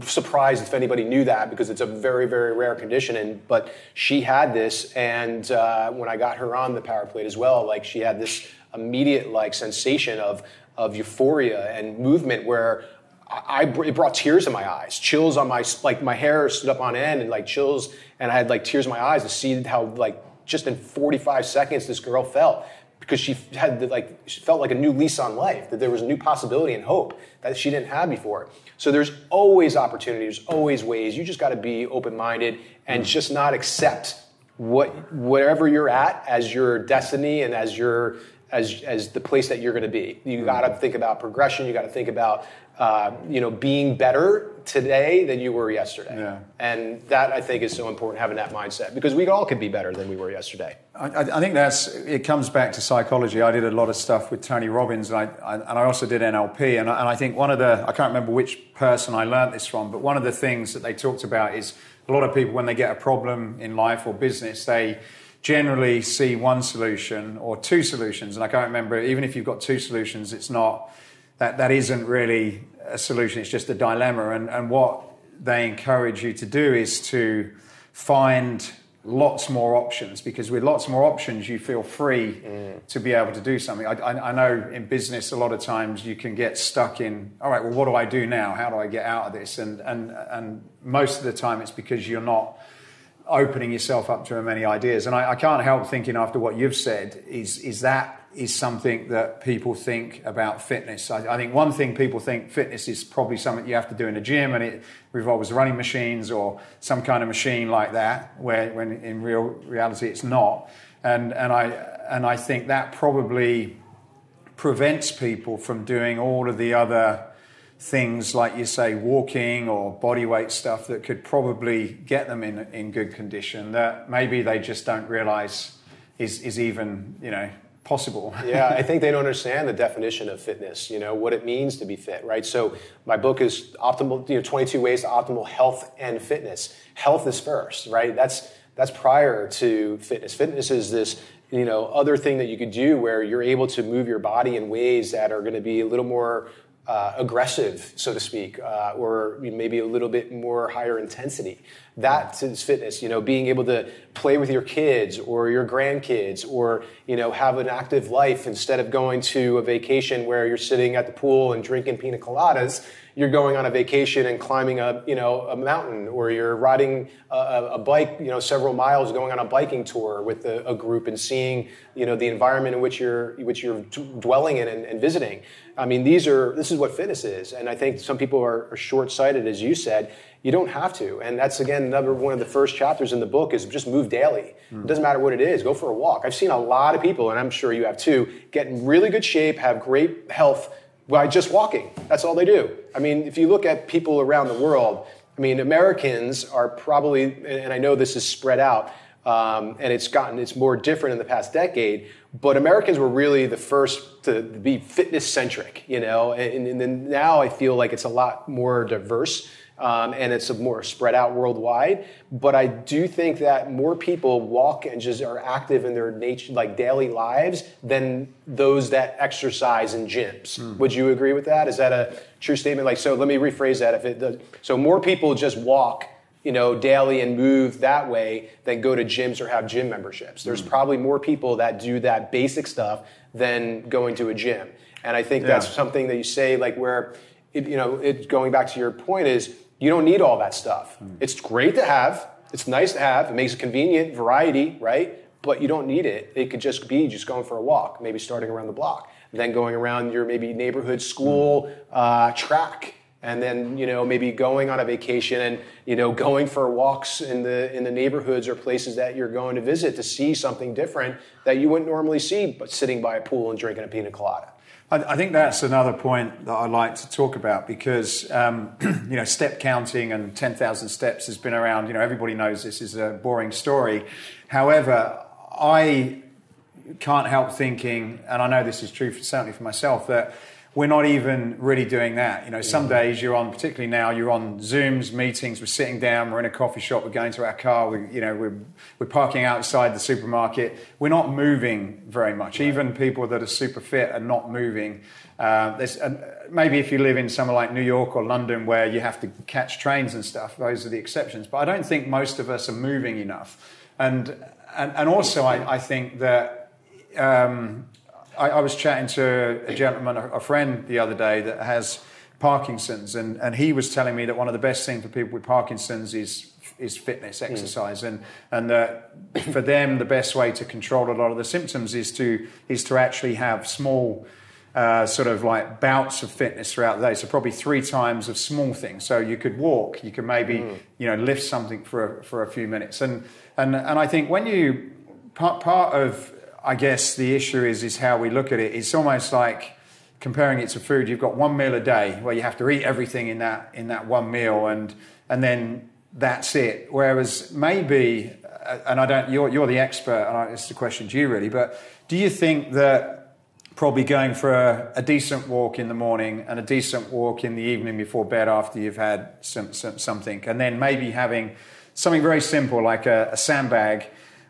surprised if anybody knew that because it's a very, very rare condition. And but she had this, and uh, when I got her on the power plate as well, like she had this immediate like sensation of of euphoria and movement where I, it brought tears in my eyes, chills on my like my hair stood up on end and like chills, and I had like tears in my eyes to see how like just in 45 seconds this girl felt because she had the, like she felt like a new lease on life that there was a new possibility and hope that she didn't have before. So there's always opportunity, there's always ways. You just got to be open minded and just not accept what wherever you're at as your destiny and as your as as the place that you're going to be. You got to think about progression. You got to think about uh, you know, being better today than you were yesterday. Yeah. And that I think is so important having that mindset because we all can be better than we were yesterday. I, I, think that's it comes back to psychology. I did a lot of stuff with Tony Robbins, and I, I and I also did NLP. And I, and I think one of the I can't remember which person I learned this from, but one of the things that they talked about is a lot of people when they get a problem in life or business, they generally see one solution or two solutions. And I can't remember even if you've got two solutions, it's not that that isn't really a solution, it's just a dilemma. And, and what they encourage you to do is to find lots more options because with lots more options you feel free mm. to be able to do something I, I, I, know in business a lot of times you can get stuck in all right well what do i do now how do i get out of this and and and most of the time it's because you're not opening yourself up to many ideas and I, I can't help thinking after what you've said is is that is something that people think about fitness. I, I, think one thing people think fitness is probably something you have to do in a gym and it revolves running machines or some kind of machine like that, where when in real reality it's not. And, and, I, and I think that probably prevents people from doing all of the other things like you say walking or body weight stuff that could probably get them in, in good condition that maybe they just don't realize is, is even you know possible. yeah, I think they don't understand the definition of fitness, you know, what it means to be fit, right? So my book is optimal, you know, 22 ways to optimal health and fitness. Health is first, right? That's that's prior to fitness. Fitness is this, you know, other thing that you could do where you're able to move your body in ways that are going to be a little more uh, aggressive, so to speak, uh, or maybe a little bit more higher intensity. That is fitness. You know, being able to play with your kids or your grandkids, or you know, have an active life instead of going to a vacation where you're sitting at the pool and drinking pina coladas you're going on a vacation and climbing a you know a mountain, or you're riding a, a bike you know several miles, going on a biking tour with a, a, group and seeing you know the environment in which you're which you're dwelling in and, and, visiting. I mean, these are this is what fitness is, and I think some people are, are short-sighted, as you said. You don't have to, and that's again another one of the first chapters in the book is just move daily. Mm. It doesn't matter what it is. Go for a walk. I've seen a lot of people, and I'm sure you have too, get in really good shape, have great health by just walking. That's all they do. I mean, if you look at people around the world, I mean, Americans are probably, and I know this is spread out, Um, and it's gotten it's more different in the past decade. But Americans were really the first to be fitness centric, you know. And, and then now I feel like it's a lot more diverse um, and it's more spread out worldwide. But I do think that more people walk and just are active in their nature, like daily lives, than those that exercise in gyms. Mm. Would you agree with that? Is that a true statement? Like, so let me rephrase that. If it does, so, more people just walk you know, daily and move that way than go to gyms or have gym memberships. There's mm. probably more people that do that basic stuff than going to a gym. And I think yeah. that's something that you say, like where, it, you know, it, going back to your point is you don't need all that stuff. Mm. It's great to have. It's nice to have. It makes it convenient, variety, right? But you don't need it. It could just be just going for a walk, maybe starting around the block, then going around your maybe neighborhood school mm. uh, track, and then you know maybe going on a vacation and you know going for walks in the in the neighborhoods or places that you're going to visit to see something different that you wouldn't normally see, but sitting by a pool and drinking a pina colada. I, think that's another point that I'd like to talk about because um, you know step counting and ten thousand steps has been around. You know everybody knows this is a boring story. However, I can't help thinking, and I know this is true for, certainly for myself, that we're not even really doing that. You know, some days you're on, particularly now, you're on Zooms, meetings, we're sitting down, we're in a coffee shop, we're going to our car, we, you know, we're, we're parking outside the supermarket. We're not moving very much. Right. Even people that are super fit are not moving. Uh, there's, uh, maybe if you live in somewhere like New York or London where you have to catch trains and stuff, those are the exceptions. But I don't think most of us are moving enough. And, and, and also, I, I think that um, I, I, was chatting to a gentleman, a, a, friend, the other day that has Parkinson's, and, and he was telling me that one of the best things for people with Parkinson's is is fitness, hmm. exercise, mm. and and that for them the best way to control a lot of the symptoms is to is to actually have small. Uh, sort of like bouts of fitness throughout the day. So probably three times of small things. So you could walk, you could maybe mm. you know lift something for a, for a few minutes. And and and I think when you part part of I guess the issue is is how we look at it. It's almost like comparing it to food. You've got one meal a day where you have to eat everything in that in that one meal, and and then that's it. Whereas maybe, uh, and I don't, you're you're the expert, and it's a question to you really. But do you think that probably going for a, a, decent walk in the morning and a decent walk in the evening before bed after you've had some, some something, and then maybe having something very simple like a, a sandbag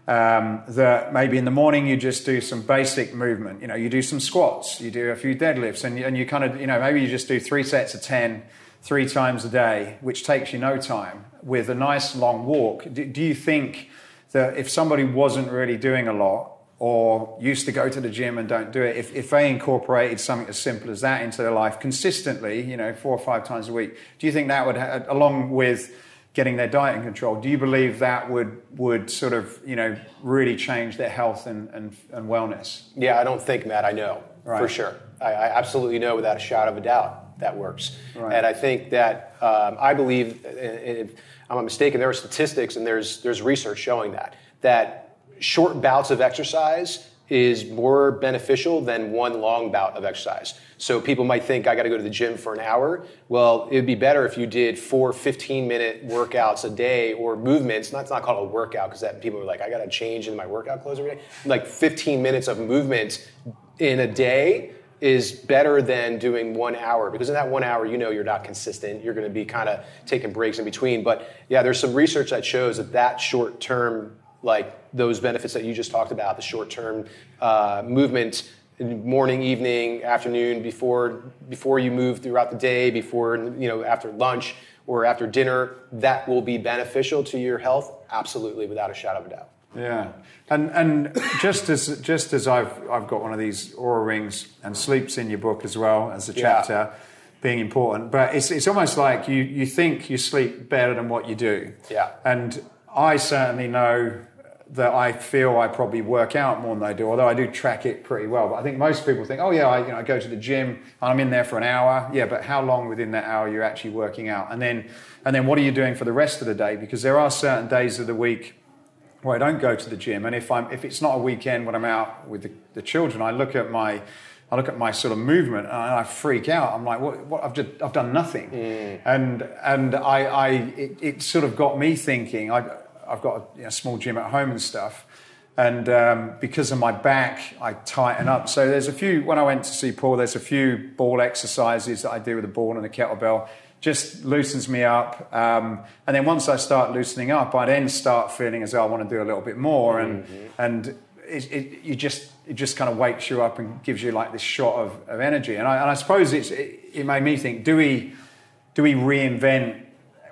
um, that maybe in the morning you just do some basic movement. You know, you do some squats, you do a few deadlifts, and you, and you kind of, you know, maybe you just do three sets of 10 three times a day, which takes you no time, with a nice long walk. Do, do you think that if somebody wasn't really doing a lot, or used to go to the gym and don't do it, if, if they incorporated something as simple as that into their life consistently, you know, four or five times a week, do you think that would, along with getting their diet in control. Do you believe that would would sort of you know really change their health and and, and wellness? Yeah, I don't think, Matt. I know right. for sure. I, I, absolutely know without a shadow of a doubt that works. Right. And I think that um, I believe, if I'm not mistaken, there are statistics and there's there's research showing that that short bouts of exercise is more beneficial than one long bout of exercise. So people might think I got to go to the gym for an hour. Well, it would be better if you did four 15 minute workouts a day or movements. That's not called a workout because that people are like, I got to change in my workout clothes every day. Like 15 minutes of movement in a day is better than doing one hour because in that one hour you know you're not consistent you're going to be kind of taking breaks in between but yeah there's some research that shows that that short term like those benefits that you just talked about, the short-term uh, movement, morning, evening, afternoon, before before you move throughout the day, before you know after lunch or after dinner, that will be beneficial to your health, absolutely, without a shadow of a doubt. Yeah, and and just as just as I've I've got one of these Oura rings and sleeps in your book as well as a chapter. Yeah being important, but it's, it's almost like you, you think you sleep better than what you do. Yeah. And I certainly know that I feel I probably work out more than I do, although I do track it pretty well. But I think most people think, oh yeah, I, you know, I go to the gym and I'm in there for an hour. Yeah, but how long within that hour you're actually working out? And then, and then what are you doing for the rest of the day? Because there are certain days of the week where I don't go to the gym, and if I'm if it's not a weekend when I'm out with the, the children, I look at my I look at my sort of movement and I freak out. I'm like, what? what I've just I've done nothing, mm. and and I I it, it, sort of got me thinking. I I've got a you know, small gym at home and stuff. And um, because of my back, I tighten up. So there's a few, when I went to see Paul, there's a few ball exercises that I do with a ball and a kettlebell. Just loosens me up. Um, and then once I start loosening up, I then start feeling as though I want to do a little bit more. And, mm-hmm. and it, it, you just, it just kind of wakes you up and gives you like this shot of, of energy. And I, and I suppose it's, it, it made me think, do we, do we reinvent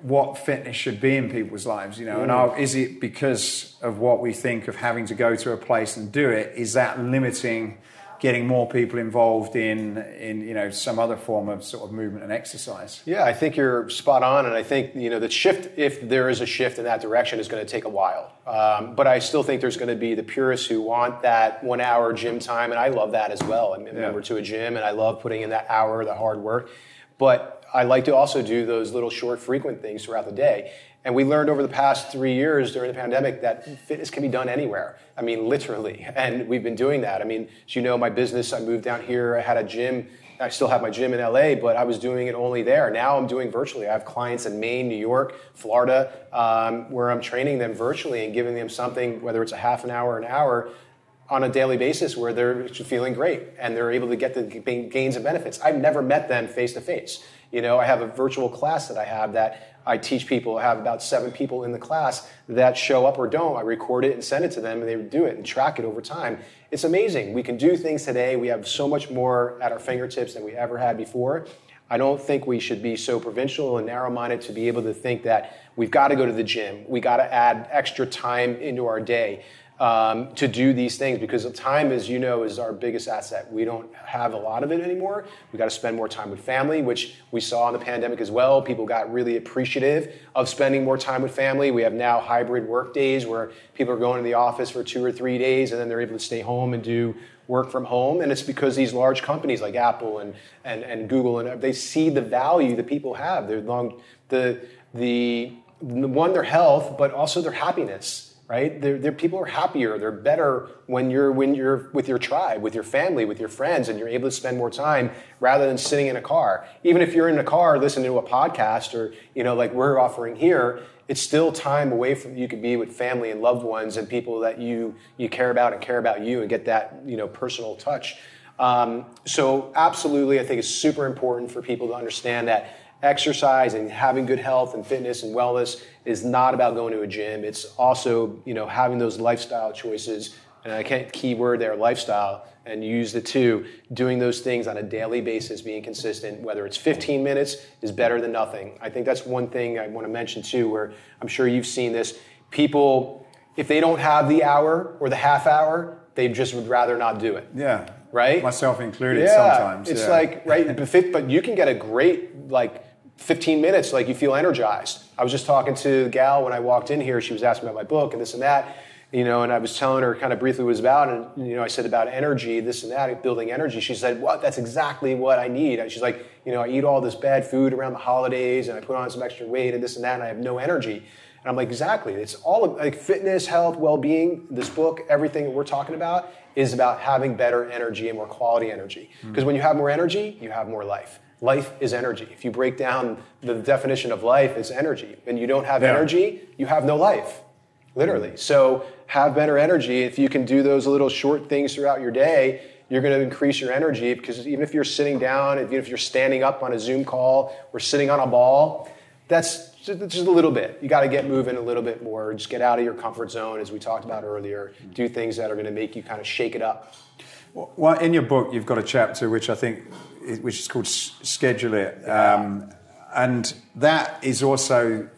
what fitness should be in people's lives, you know, and are, is it because of what we think of having to go to a place and do it? Is that limiting getting more people involved in, in you know, some other form of sort of movement and exercise? Yeah, I think you're spot on, and I think you know the shift, if there is a shift in that direction, is going to take a while. Um, but I still think there's going to be the purists who want that one hour gym time, and I love that as well. I'm a yeah. member to a gym, and I love putting in that hour, the hard work. But I like to also do those little short, frequent things throughout the day. And we learned over the past three years during the pandemic that fitness can be done anywhere. I mean, literally. And we've been doing that. I mean, as you know, my business, I moved down here, I had a gym. I still have my gym in LA, but I was doing it only there. Now I'm doing virtually. I have clients in Maine, New York, Florida, um, where I'm training them virtually and giving them something, whether it's a half an hour, an hour, on a daily basis where they're feeling great and they're able to get the gains and benefits. I've never met them face to face. You know, I have a virtual class that I have that I teach people. I have about seven people in the class that show up or don't. I record it and send it to them, and they do it and track it over time. It's amazing. We can do things today. We have so much more at our fingertips than we ever had before. I don't think we should be so provincial and narrow minded to be able to think that we've got to go to the gym, we got to add extra time into our day um, to do these things because time, as you know, is our biggest asset. We don't have a lot of it anymore. We got to spend more time with family, which we saw in the pandemic as well. People got really appreciative of spending more time with family. We have now hybrid work days where people are going to the office for two or three days and then they're able to stay home and do work from home. And it's because these large companies like Apple and, and, and Google and they see the value that people have. They're long, the, the, one, their health, but also their happiness right? They're, they're, people are happier. They're better when you're when you're with your tribe, with your family, with your friends, and you're able to spend more time rather than sitting in a car. Even if you're in a car listening to a podcast or you know like we're offering here, it's still time away from you could be with family and loved ones and people that you you care about and care about you and get that you know personal touch. Um, so absolutely, I think it's super important for people to understand that exercise and having good health and fitness and wellness is not about going to a gym. It's also, you know, having those lifestyle choices. And I can't keyword there lifestyle and use the two, doing those things on a daily basis, being consistent, whether it's 15 minutes is better than nothing. I think that's one thing I want to mention too, where I'm sure you've seen this. People, if they don't have the hour or the half hour, they just would rather not do it. Yeah. Right? Myself included yeah. sometimes. It's yeah. like, right, but you can get a great, like, 15 minutes, like you feel energized. I was just talking to the gal when I walked in here. She was asking about my book and this and that, you know, and I was telling her kind of briefly what it was about. And, you know, I said about energy, this and that, building energy. She said, What? That's exactly what I need. And she's like, You know, I eat all this bad food around the holidays and I put on some extra weight and this and that, and I have no energy. And I'm like, Exactly. It's all of, like fitness, health, well being, this book, everything that we're talking about is about having better energy and more quality energy. Because mm-hmm. when you have more energy, you have more life. Life is energy. If you break down the definition of life, it's energy. And you don't have yeah. energy, you have no life, literally. So have better energy. If you can do those little short things throughout your day, you're going to increase your energy because even if you're sitting down, even if you're standing up on a Zoom call or sitting on a ball, that's just, a little bit. You got to get moving a little bit more. Just get out of your comfort zone, as we talked about earlier. Do things that are going to make you kind of shake it up. Well, in your book, you've got a chapter which I think which is called Schedule It. Um, and that is also,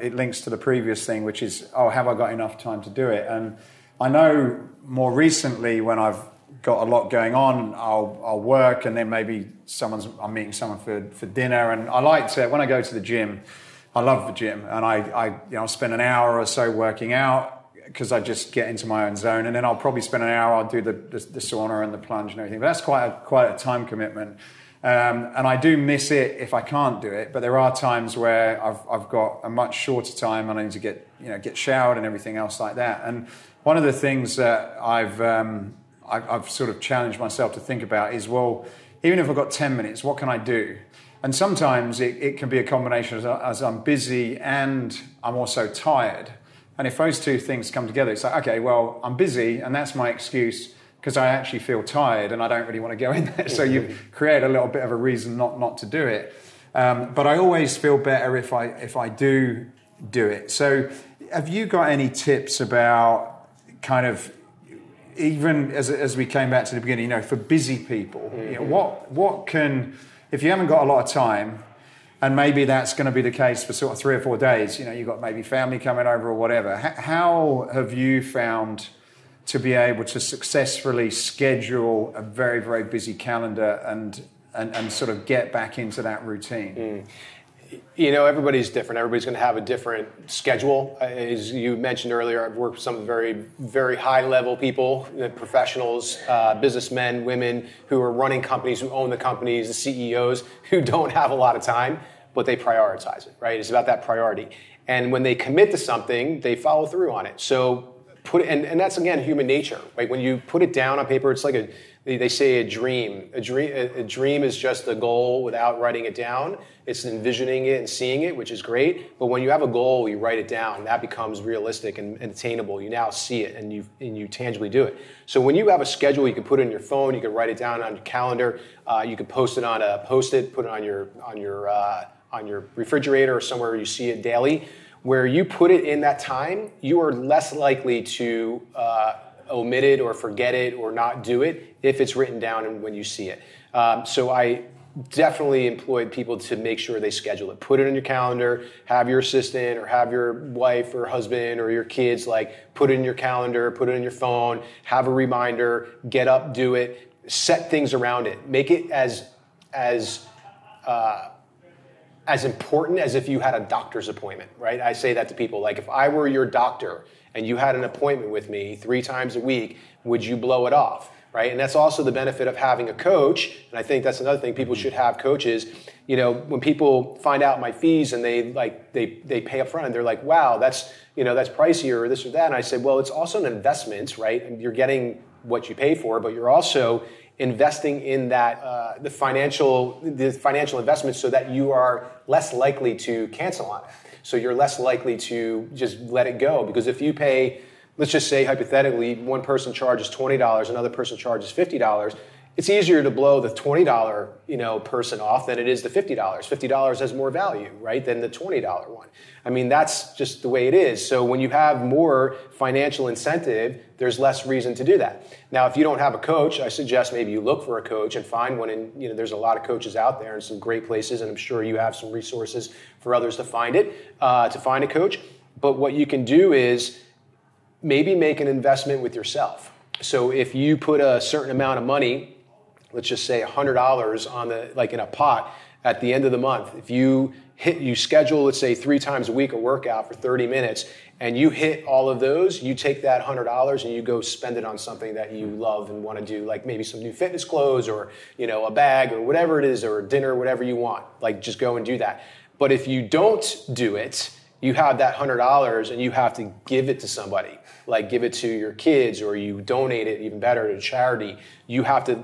it links to the previous thing, which is, oh, have I got enough time to do it? And I know more recently when I've got a lot going on, I'll, I'll work and then maybe someone's, I'm meeting someone for, for dinner. And I like to, when I go to the gym, I love the gym and I, I you know, spend an hour or so working out because I just get into my own zone, and then I'll probably spend an hour. I'll do the, the, the sauna and the plunge and everything. But that's quite a, quite a time commitment, um, and I do miss it if I can't do it. But there are times where I've I've got a much shorter time, and I need to get you know get showered and everything else like that. And one of the things that I've um, I, I've sort of challenged myself to think about is well, even if I've got ten minutes, what can I do? And sometimes it, it can be a combination as, as I'm busy and I'm also tired And if those two things come together, it's like, okay, well, I'm busy, and that's my excuse because I actually feel tired and I don't really want to go in there. So you create a little bit of a reason not not to do it. Um, but I always feel better if I if I do do it. So have you got any tips about kind of even as, as we came back to the beginning, you know, for busy people, you know, what what can if you haven't got a lot of time, and maybe that's going to be the case for sort of three or four days. You know, you've got maybe family coming over or whatever. How have you found to be able to successfully schedule a very very busy calendar and and, and sort of get back into that routine? Mm you know, everybody's different. Everybody's going to have a different schedule. As you mentioned earlier, I've worked with some very, very high level people, professionals, uh, businessmen, women who are running companies, who own the companies, the CEOs, who don't have a lot of time, but they prioritize it, right? It's about that priority. And when they commit to something, they follow through on it. So put, and, and that's again human nature. Right? When you put it down on paper, it's like a, they say a dream. A dream, a dream is just a goal without writing it down. It's envisioning it and seeing it, which is great. But when you have a goal, you write it down. That becomes realistic and, and attainable. You now see it and you and you tangibly do it. So when you have a schedule, you can put it in your phone. You can write it down on your calendar. Uh, you can post it on a post-it. Put it on your on your uh, on your refrigerator or somewhere you see it daily. Where you put it in that time, you are less likely to uh, omit it or forget it or not do it if it's written down and when you see it. Um, so I definitely employed people to make sure they schedule it. Put it in your calendar, have your assistant or have your wife or husband or your kids like put it in your calendar, put it in your phone, have a reminder, get up, do it, set things around it. Make it as as uh, as important as if you had a doctor's appointment, right? I say that to people like if I were your doctor and you had an appointment with me 3 times a week, would you blow it off? right? And that's also the benefit of having a coach. And I think that's another thing people should have coaches. You know, when people find out my fees and they like they they pay up front and they're like, wow, that's you know that's pricier or this or that. And I say, well, it's also an investment, right? And you're getting what you pay for, but you're also investing in that uh, the financial the financial investment so that you are less likely to cancel on it. So you're less likely to just let it go because if you pay let's just say hypothetically one person charges $20 another person charges $50 it's easier to blow the $20 you know person off than it is the $50 $50 has more value right than the $20 one. I mean that's just the way it is. So when you have more financial incentive there's less reason to do that. Now if you don't have a coach i suggest maybe you look for a coach and find one. And you know there's a lot of coaches out there in some great places and i'm sure you have some resources for others to find it uh, to find a coach. But what you can do is maybe make an investment with yourself. So if you put a certain amount of money, let's just say $100 on the like in a pot at the end of the month, if you hit you schedule let's say 3 times a week a workout for 30 minutes and you hit all of those, you take that $100 and you go spend it on something that you love and want to do like maybe some new fitness clothes or, you know, a bag or whatever it is or dinner whatever you want. Like just go and do that. But if you don't do it, you have that $100 and you have to give it to somebody like give it to your kids or you donate it even better to charity you have to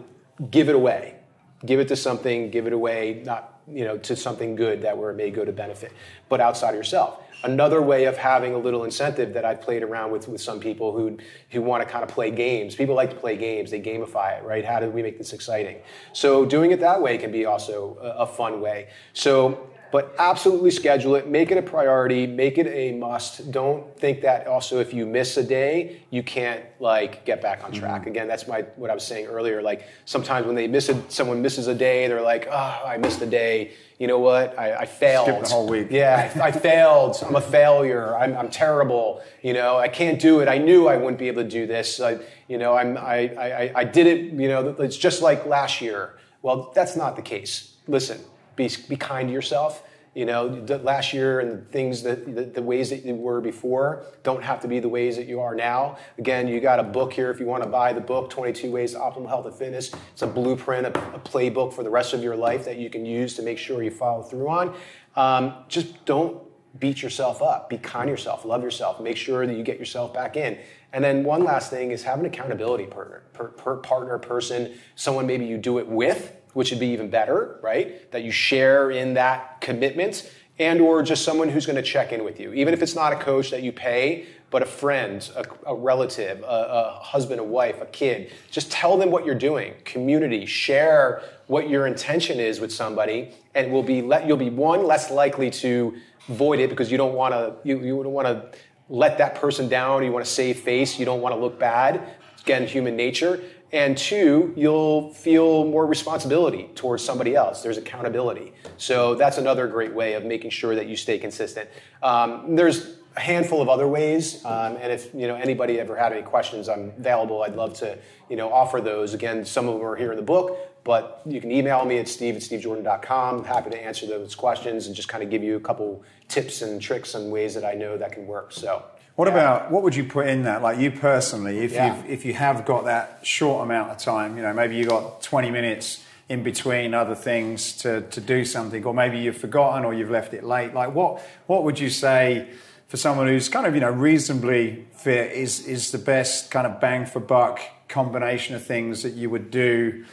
give it away. Give it to something give it away not you know to something good that where it may go to benefit but outside of yourself. Another way of having a little incentive that i've played around with with some people who who want to kind of play games. People like to play games. They gamify it right? How do we make this exciting? So doing it that way can be also a, a fun way. So but absolutely schedule it make it a priority make it a must. Don't think that also if you miss a day you can't like get back on track. Mm-hmm. again that's my what i was saying earlier like sometimes when they miss it someone misses a day they're like oh i missed a day. You know what? I, I failed. Skip the whole week. Yeah I, I failed. I'm a failure. I'm, I'm terrible. You know i can't do it. I knew i wouldn't be able to do this. I, you know I'm, I, I, I did it you know it's just like last year. Well that's not the case. Listen be, be kind to yourself. You know, last year and things that the, the, ways that you were before don't have to be the ways that you are now. Again, you got a book here if you want to buy the book, 22 Ways to Optimal Health and Fitness. It's a blueprint, a, a playbook for the rest of your life that you can use to make sure you follow through on. Um, just don't beat yourself up. Be kind to yourself. Love yourself. Make sure that you get yourself back in. And then one last thing is have an accountability partner, per, per partner, person, someone maybe you do it with which would be even better, right? That you share in that commitment and or just someone who's going to check in with you even if it's not a coach that you pay but a friend, a, a relative, a, a husband, a wife, a kid. Just tell them what you're doing. Community, share what your intention is with somebody, and will be let, you'll be one less likely to void it because you don't want to you, you don't want to let that person down. You want to save face. You don't want to look bad. Again, human nature. And two, you'll feel more responsibility towards somebody else. There's accountability. So that's another great way of making sure that you stay consistent. Um, there's a handful of other ways, um, and if you know anybody ever had any questions, I'm available. I'd love to you know offer those. Again, some of them are here in the book, but you can email me at steve at stevejordan.com. I'm happy to answer those questions and just kind of give you a couple tips and tricks and ways that I know that can work. So. What yeah. about what would you put in that? Like you personally, if yeah. you if you have got that short amount of time, you know, maybe you got 20 minutes in between other things to, to do something, or maybe you've forgotten or you've left it late. Like what what would you say for someone who's kind of you know reasonably fit is is the best kind of bang for buck combination of things that you would do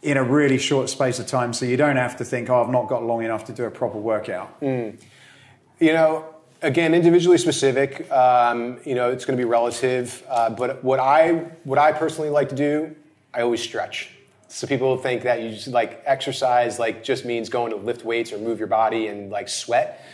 in a really short space of time so you don't have to think oh i've not got long enough to do a proper workout mm. you know again individually specific um, you know it's going to be relative uh, but what i what i personally like to do i always stretch so people think that you just like exercise like just means going to lift weights or move your body and like sweat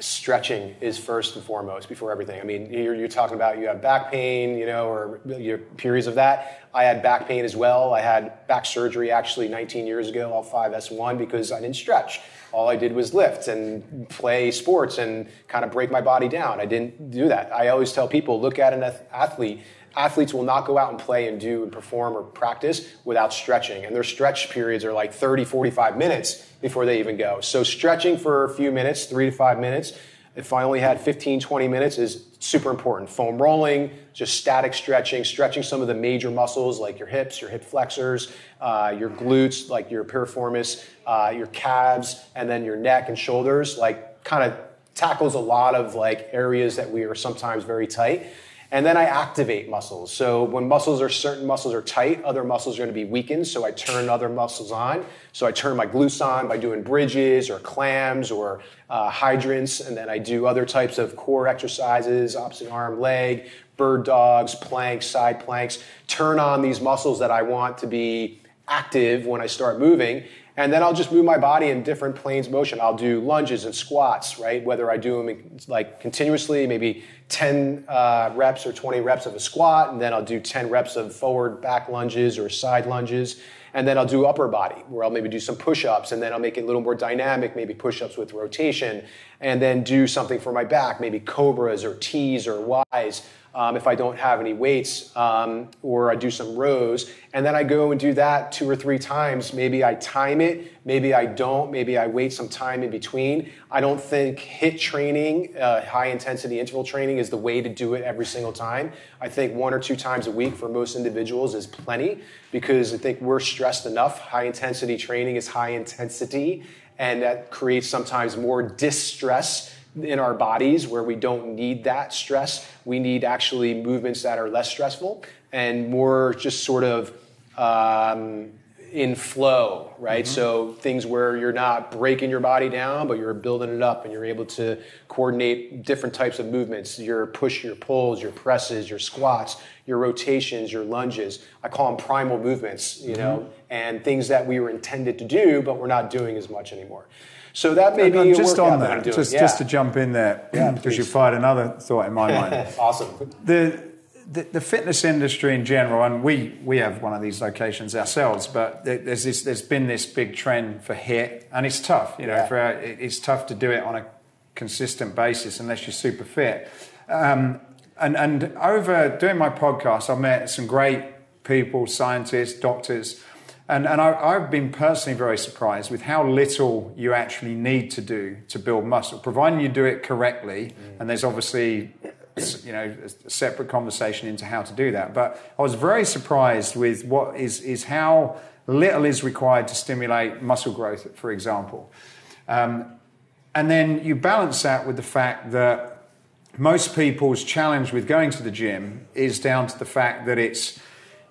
stretching is first and foremost before everything. I mean, you're, you're, talking about you have back pain, you know, or your periods of that. I had back pain as well. I had back surgery actually 19 years ago, L5S1, because I didn't stretch. All I did was lift and play sports and kind of break my body down. I didn't do that. I always tell people look at an athlete athletes will not go out and play and do and perform or practice without stretching. And their stretch periods are like 30, 45 minutes before they even go. So stretching for a few minutes, three to five minutes, if I only had 15, 20 minutes is super important. Foam rolling, just static stretching, stretching some of the major muscles like your hips, your hip flexors, uh, your glutes, like your piriformis, uh, your calves, and then your neck and shoulders, like kind of tackles a lot of like areas that we are sometimes very tight. And then I activate muscles. So when muscles are certain muscles are tight, other muscles are going to be weakened. So I turn other muscles on. So I turn my glutes on by doing bridges or clams or uh, hydrants, and then I do other types of core exercises, opposite arm, leg, bird dogs, planks, side planks. Turn on these muscles that I want to be active when I start moving. And then I'll just move my body in different planes of motion. I'll do lunges and squats, right? Whether I do them like continuously, maybe 10 uh, reps or 20 reps of a squat, and then I'll do 10 reps of forward back lunges or side lunges. And then I'll do upper body, where I'll maybe do some push ups, and then I'll make it a little more dynamic, maybe push ups with rotation, and then do something for my back, maybe cobras or T's or Y's um, if I don't have any weights, um, or I do some rows, and then I go and do that two or three times. Maybe I time it, maybe I don't, maybe I wait some time in between. I don't think HIIT training, uh, high intensity interval training, is the way to do it every single time. I think one or two times a week for most individuals is plenty because I think we're stressed enough. High intensity training is high intensity, and that creates sometimes more distress in our bodies where we don't need that stress. We need actually movements that are less stressful and more just sort of um, in flow, right? Mm-hmm. So things where you're not breaking your body down, but you're building it up and you're able to coordinate different types of movements your push, your pulls, your presses, your squats, your rotations, your lunges. I call them primal movements, you mm-hmm. know, and things that we were intended to do, but we're not doing as much anymore. So that may be just on that, just, yeah. just to jump in there, yeah, because you fired another thought in my mind. awesome. The, the, the fitness industry in general, and we we have one of these locations ourselves, but there's this there's been this big trend for HIIT, and it's tough. You know, yeah. for, it's tough to do it on a consistent basis unless you're super fit. Um, and and over doing my podcast, I've met some great people, scientists, doctors and, and I, have been personally very surprised with how little you actually need to do to build muscle, providing you do it correctly. Mm. And there's obviously, you know, a separate conversation into how to do that. But I was very surprised with what is, is how little is required to stimulate muscle growth, for example. Um, and then you balance that with the fact that most people's challenge with going to the gym is down to the fact that it's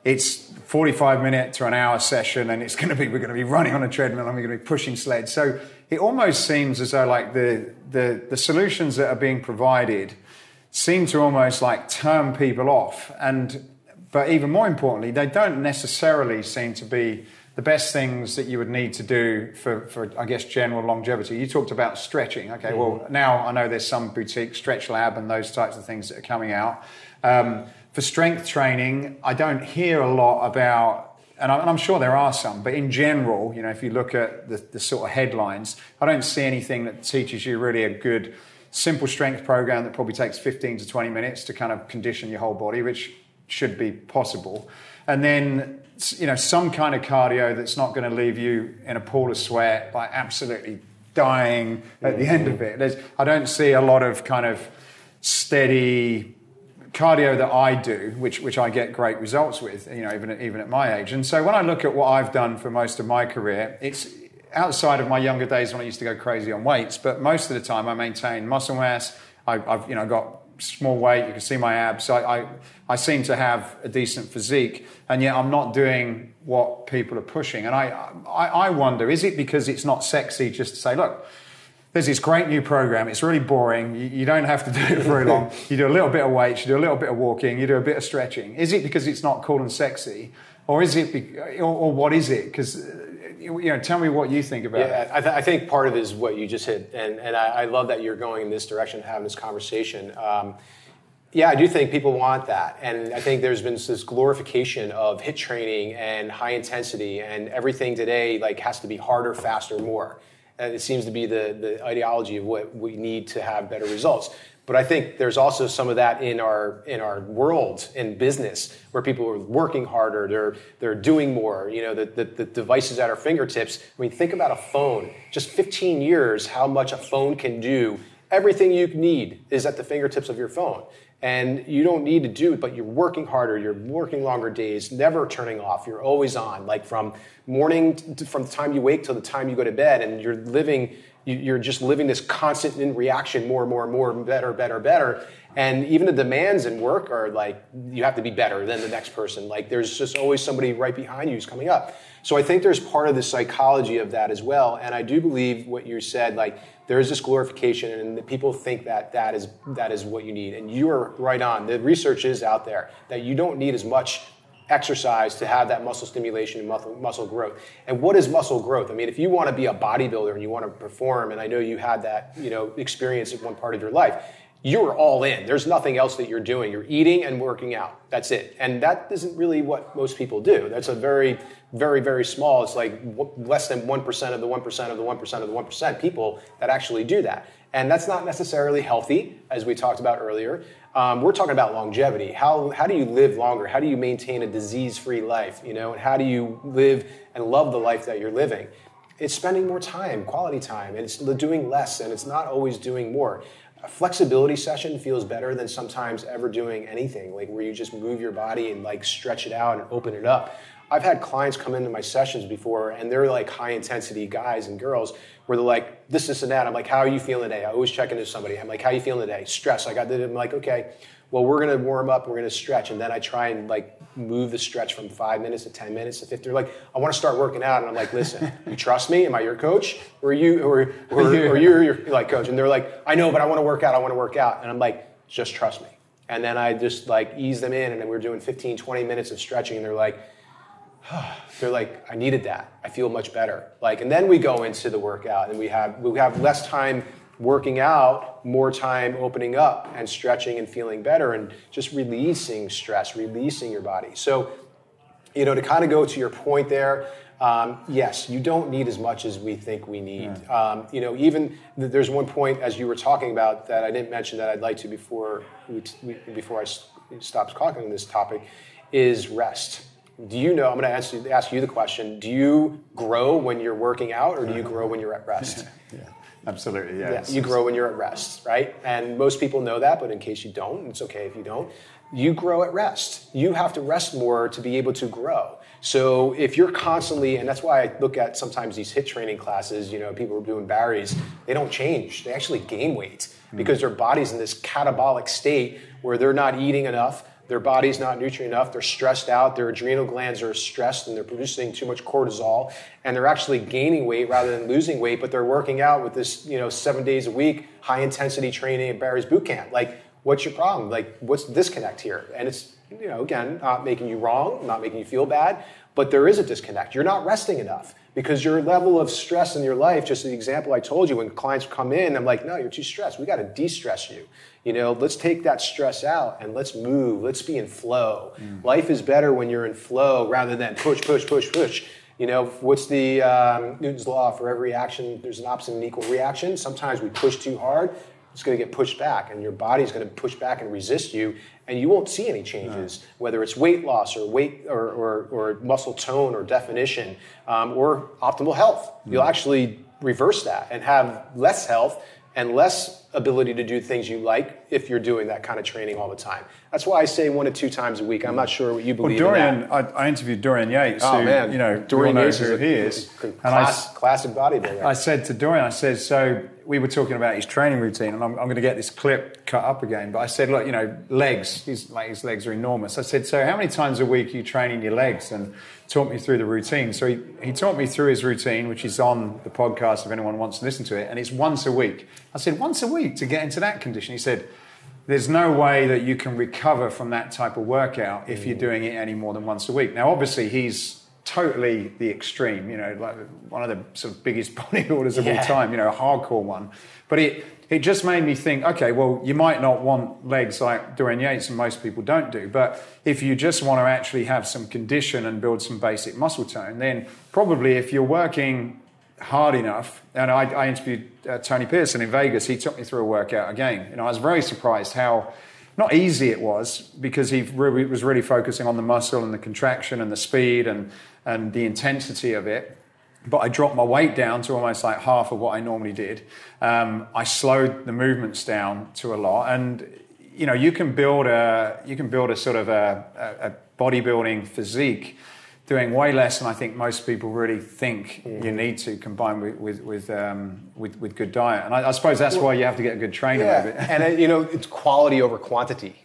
it's 45 minute to an hour session and it's going to be we're going to be running on a treadmill and we're going to be pushing sleds so it almost seems as though like the the, the solutions that are being provided seem to almost like turn people off. And but even more importantly, they don't necessarily seem to be the best things that you would need to do for, for I guess, general longevity. You talked about stretching. Okay, mm-hmm. well, now I know there's some boutique stretch lab and those types of things that are coming out. Um, for strength training, I don't hear a lot about and I'm sure there are some, but in general, you know, if you look at the, the, sort of headlines, I don't see anything that teaches you really a good simple strength program that probably takes 15 to 20 minutes to kind of condition your whole body, which should be possible. And then, you know, some kind of cardio that's not going to leave you in a pool of sweat, like absolutely dying at the end of it. There's, I don't see a lot of kind of steady cardio that I do, which, which I get great results with, you know, even, even at my age. And so when I look at what I've done for most of my career, it's outside of my younger days when I used to go crazy on weights, but most of the time I maintain muscle mass. I, have you know got small weight. You can see my abs. I, I, I seem to have a decent physique, and yet I'm not doing what people are pushing. And I, I, I wonder, is it because it's not sexy just to say, look, there's this great new program. It's really boring. You, you, don't have to do it very long. You do a little bit of weights, you do a little bit of walking, you do a bit of stretching. Is it because it's not cool and sexy, or is it, be, or, or what is it? Because you know, tell me what you think about yeah, it. I, th- I, think part of it is what you just HIIT, and and I, I, love that you're going in this direction, having this conversation. Um, yeah, I do think people want that, and I think there's been this glorification of hit training and high intensity, and everything today like has to be harder, faster, more. It seems to be the the ideology of what we need to have better results. But I think there's also some of that in our in our world in business where people are working harder, they're they're doing more. You know, the, the, the devices at our fingertips. I mean, think about a phone. Just 15 years, how much a phone can do. Everything you need is at the fingertips of your phone. And you don't need to do it, but you're working harder, you're working longer days, never turning off. You're always on, like from morning, to, from the time you wake till the time you go to bed, and you're living you're just living this constant in reaction more and more and more better better better. And even the demands in work are like you have to be better than the next person. Like there's just always somebody right behind you who's coming up. So i think there's part of the psychology of that as well. And i do believe what you said like there is this glorification and people think that that is that is what you need and you are right on the research is out there that you don't need as much exercise to have that muscle stimulation and muscle, muscle growth. And what is muscle growth? I mean, if you want to be a bodybuilder and you want to perform, and I know you had that you know experience at one part of your life, you're all in. There's nothing else that you're doing. You're eating and working out. That's it. And that isn't really what most people do. That's a very, very, very small. It's like less than 1% of the 1% of the 1% of the 1% people that actually do that. And that's not necessarily healthy, as we talked about earlier. Um, we're talking about longevity. How, how do you live longer? How do you maintain a disease-free life? You know, and how do you live and love the life that you're living? It's spending more time, quality time, and it's doing less, and it's not always doing more. A flexibility session feels better than sometimes ever doing anything, like where you just move your body and like stretch it out and open it up. I've had clients come into my sessions before, and they're like high intensity guys and girls where they're like, this, this, and that. I'm like, how are you feeling today? I always check into somebody. I'm like, how are you feeling today? Stress. I got I'm like, okay, well, we're gonna warm up, we're gonna stretch. And then I try and like move the stretch from five minutes to 10 minutes to 50. They're like, I wanna start working out. And I'm like, listen, you trust me? Am I your coach? Or are you, or, or, or you're your like coach? And they're like, I know, but I wanna work out, I wanna work out. And I'm like, just trust me. And then I just like ease them in, and then we're doing 15, 20 minutes of stretching, and they're like, they're like, I needed that. I feel much better. Like, and then we go into the workout and we have we have less time working out, more time opening up and stretching and feeling better and just releasing stress, releasing your body. So, you know, to kind of go to your point there, um, yes, you don't need as much as we think we need. Yeah. Um, you know, even there's one point as you were talking about that I didn't mention that I'd like to before we, before I stopped talking on this topic is rest do you know? I'm going to ask you, ask you the question: Do you grow when you're working out, or do you grow when you're at rest? yeah, absolutely. Yeah, yeah you grow when you're at rest, right? And most people know that, but in case you don't, it's okay if you don't. You grow at rest. You have to rest more to be able to grow. So if you're constantly, and that's why I look at sometimes these HIIT training classes, you know, people are doing Barry's, they don't change. They actually gain weight hmm. because their body's in this catabolic state where they're not eating enough their body's not nutrient enough, they're stressed out, their adrenal glands are stressed and they're producing too much cortisol, and they're actually gaining weight rather than losing weight, but they're working out with this, you know, seven days a week, high intensity training at Barry's boot camp. Like, what's your problem? Like, what's the disconnect here? And it's, you know, again, not making you wrong, not making you feel bad, but there is a disconnect. You're not resting enough because your level of stress in your life, just the example I told you, when clients come in, I'm like, no, you're too stressed. We got to de stress you. You know, let's take that stress out and let's move. Let's be in flow. Mm. Life is better when you're in flow rather than push, push, push, push. You know, what's the um, Newton's law? For every action, there's an opposite and equal reaction. Sometimes we push too hard, it's going to get pushed back, and your body's going to push back and resist you, and you won't see any changes, no. whether it's weight loss or weight or, or, or muscle tone or definition um, or optimal health. Mm. You'll actually reverse that and have less health and less ability to do things you like if you're doing that kind of training all the time. That's why I say one to two times a week. I'm not sure what you believe. Well, Dorian, I, I, interviewed Dorian Yates. Oh who, man, you know, Dorian Yates who he is. Class, I, classic bodybuilder. I said to Dorian, I said, so we were talking about his training routine, and I'm, I'm going to get this clip cut up again. But I said, look, you know, legs. He's like his legs are enormous. I said, so how many times a week are you training your legs? And taught me through the routine. So he, he taught me through his routine, which is on the podcast if anyone wants to listen to it, and it's once a week. I said, once a week to get into that condition. He said, there's no way that you can recover from that type of workout if you're mm. doing it any more than once a week. Now, obviously, he's totally the extreme, you know, like one of the sort of biggest bodybuilders of yeah. all time, you know, a hardcore one. But it, it just made me think, okay, well, you might not want legs like Dorian Yates and most people don't do, but if you just want to actually have some condition and build some basic muscle tone, then probably if you're working hard enough. And I, I interviewed uh, Tony Pearson in Vegas. He took me through a workout again. Know, I was very surprised how not easy it was because he really, was really focusing on the muscle and the contraction and the speed and, and the intensity of it. But I dropped my weight down to almost like half of what I normally did. Um, I slowed the movements down to a lot, and you know, you can build a you can build a sort of a, a, a bodybuilding physique doing way less than I think most people really think mm. you need to combine with with with, um, with, with good diet. And I, I suppose that's well, why you have to get a good trainer. Yeah, and uh, you know it's quality over quantity,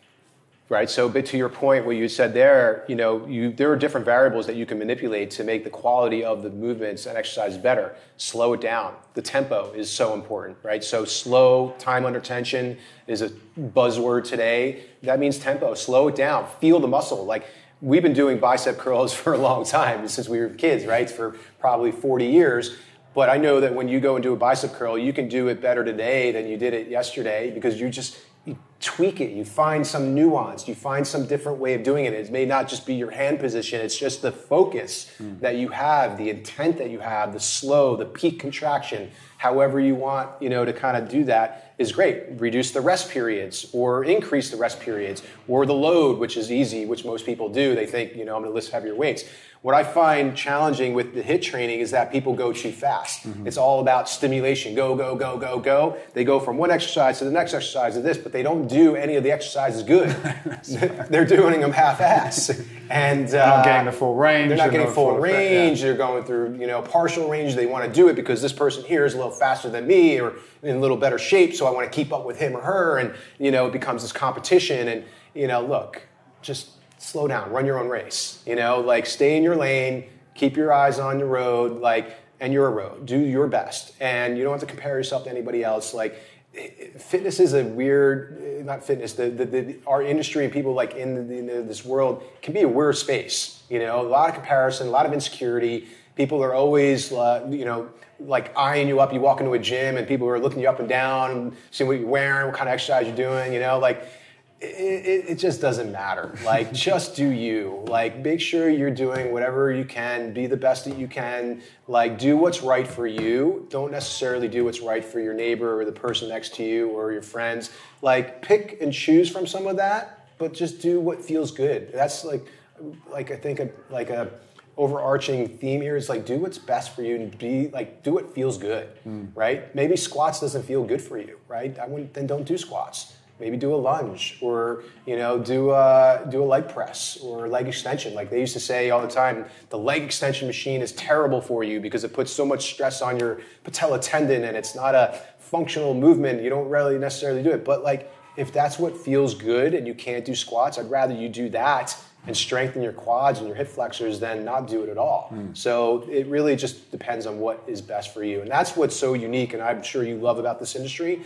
right? So, but to your point, what you said there, you know, you there are different variables that you can manipulate to make the quality of the movements and exercise better. Slow it down. The tempo is so important, right? So, slow time under tension is a buzzword today. That means tempo. Slow it down. Feel the muscle, like we've been doing bicep curls for a long time since we were kids, right? For probably 40 years. But I know that when you go and do a bicep curl, you can do it better today than you did it yesterday because you just you tweak it, you find some nuance, you find some different way of doing it. It may not just be your hand position, it's just the focus mm. that you have, the intent that you have, the slow, the peak contraction, however you want, you know, to kind of do that is great. Reduce the rest periods or increase the rest periods or the load, which is easy, which most people do. They think, you know, I'm going to lift heavier weights. What I find challenging with the HIIT training is that people go too fast. Mm-hmm. It's all about stimulation. Go, go, go, go, go. They go from one exercise to the next exercise to this, but they don't do any of the exercises good. they're doing them half-ass. And uh, they're not getting the full range. They're not getting full, full range. yeah. They're going through, you know, partial range. They want to do it because this person here is a little faster than me or in a little better shape, so I want to keep up with him or her. And, you know, it becomes this competition. And, you know, look, just slow down, run your own race. You know, like stay in your lane, keep your eyes on the road, like, and you're a road. Do your best, and you don't have to compare yourself to anybody else. Like, fitness is a weird, not fitness. The, the, the our industry and people like in, the, in this world can be a weird space. You know, a lot of comparison, a lot of insecurity. People are always, uh, you know, like eyeing you up. You walk into a gym and people are looking you up and down, seeing what you're wearing, what kind of exercise you're doing. You know, like it, it, just doesn't matter. Like, just do you. Like, make sure you're doing whatever you can, be the best that you can. Like, do what's right for you. Don't necessarily do what's right for your neighbor or the person next to you or your friends. Like, pick and choose from some of that, but just do what feels good. That's like, like I think a, like a overarching theme here is like do what's best for you and be like do what feels good, mm. right? Maybe squats doesn't feel good for you, right? I wouldn't then don't do squats maybe do a lunge or you know do a do a leg press or leg extension like they used to say all the time the leg extension machine is terrible for you because it puts so much stress on your patella tendon and it's not a functional movement you don't really necessarily do it but like if that's what feels good and you can't do squats i'd rather you do that and strengthen your quads and your hip flexors than not do it at all. Mm. So it really just depends on what is best for you. And that's what's so unique and I'm sure you love about this industry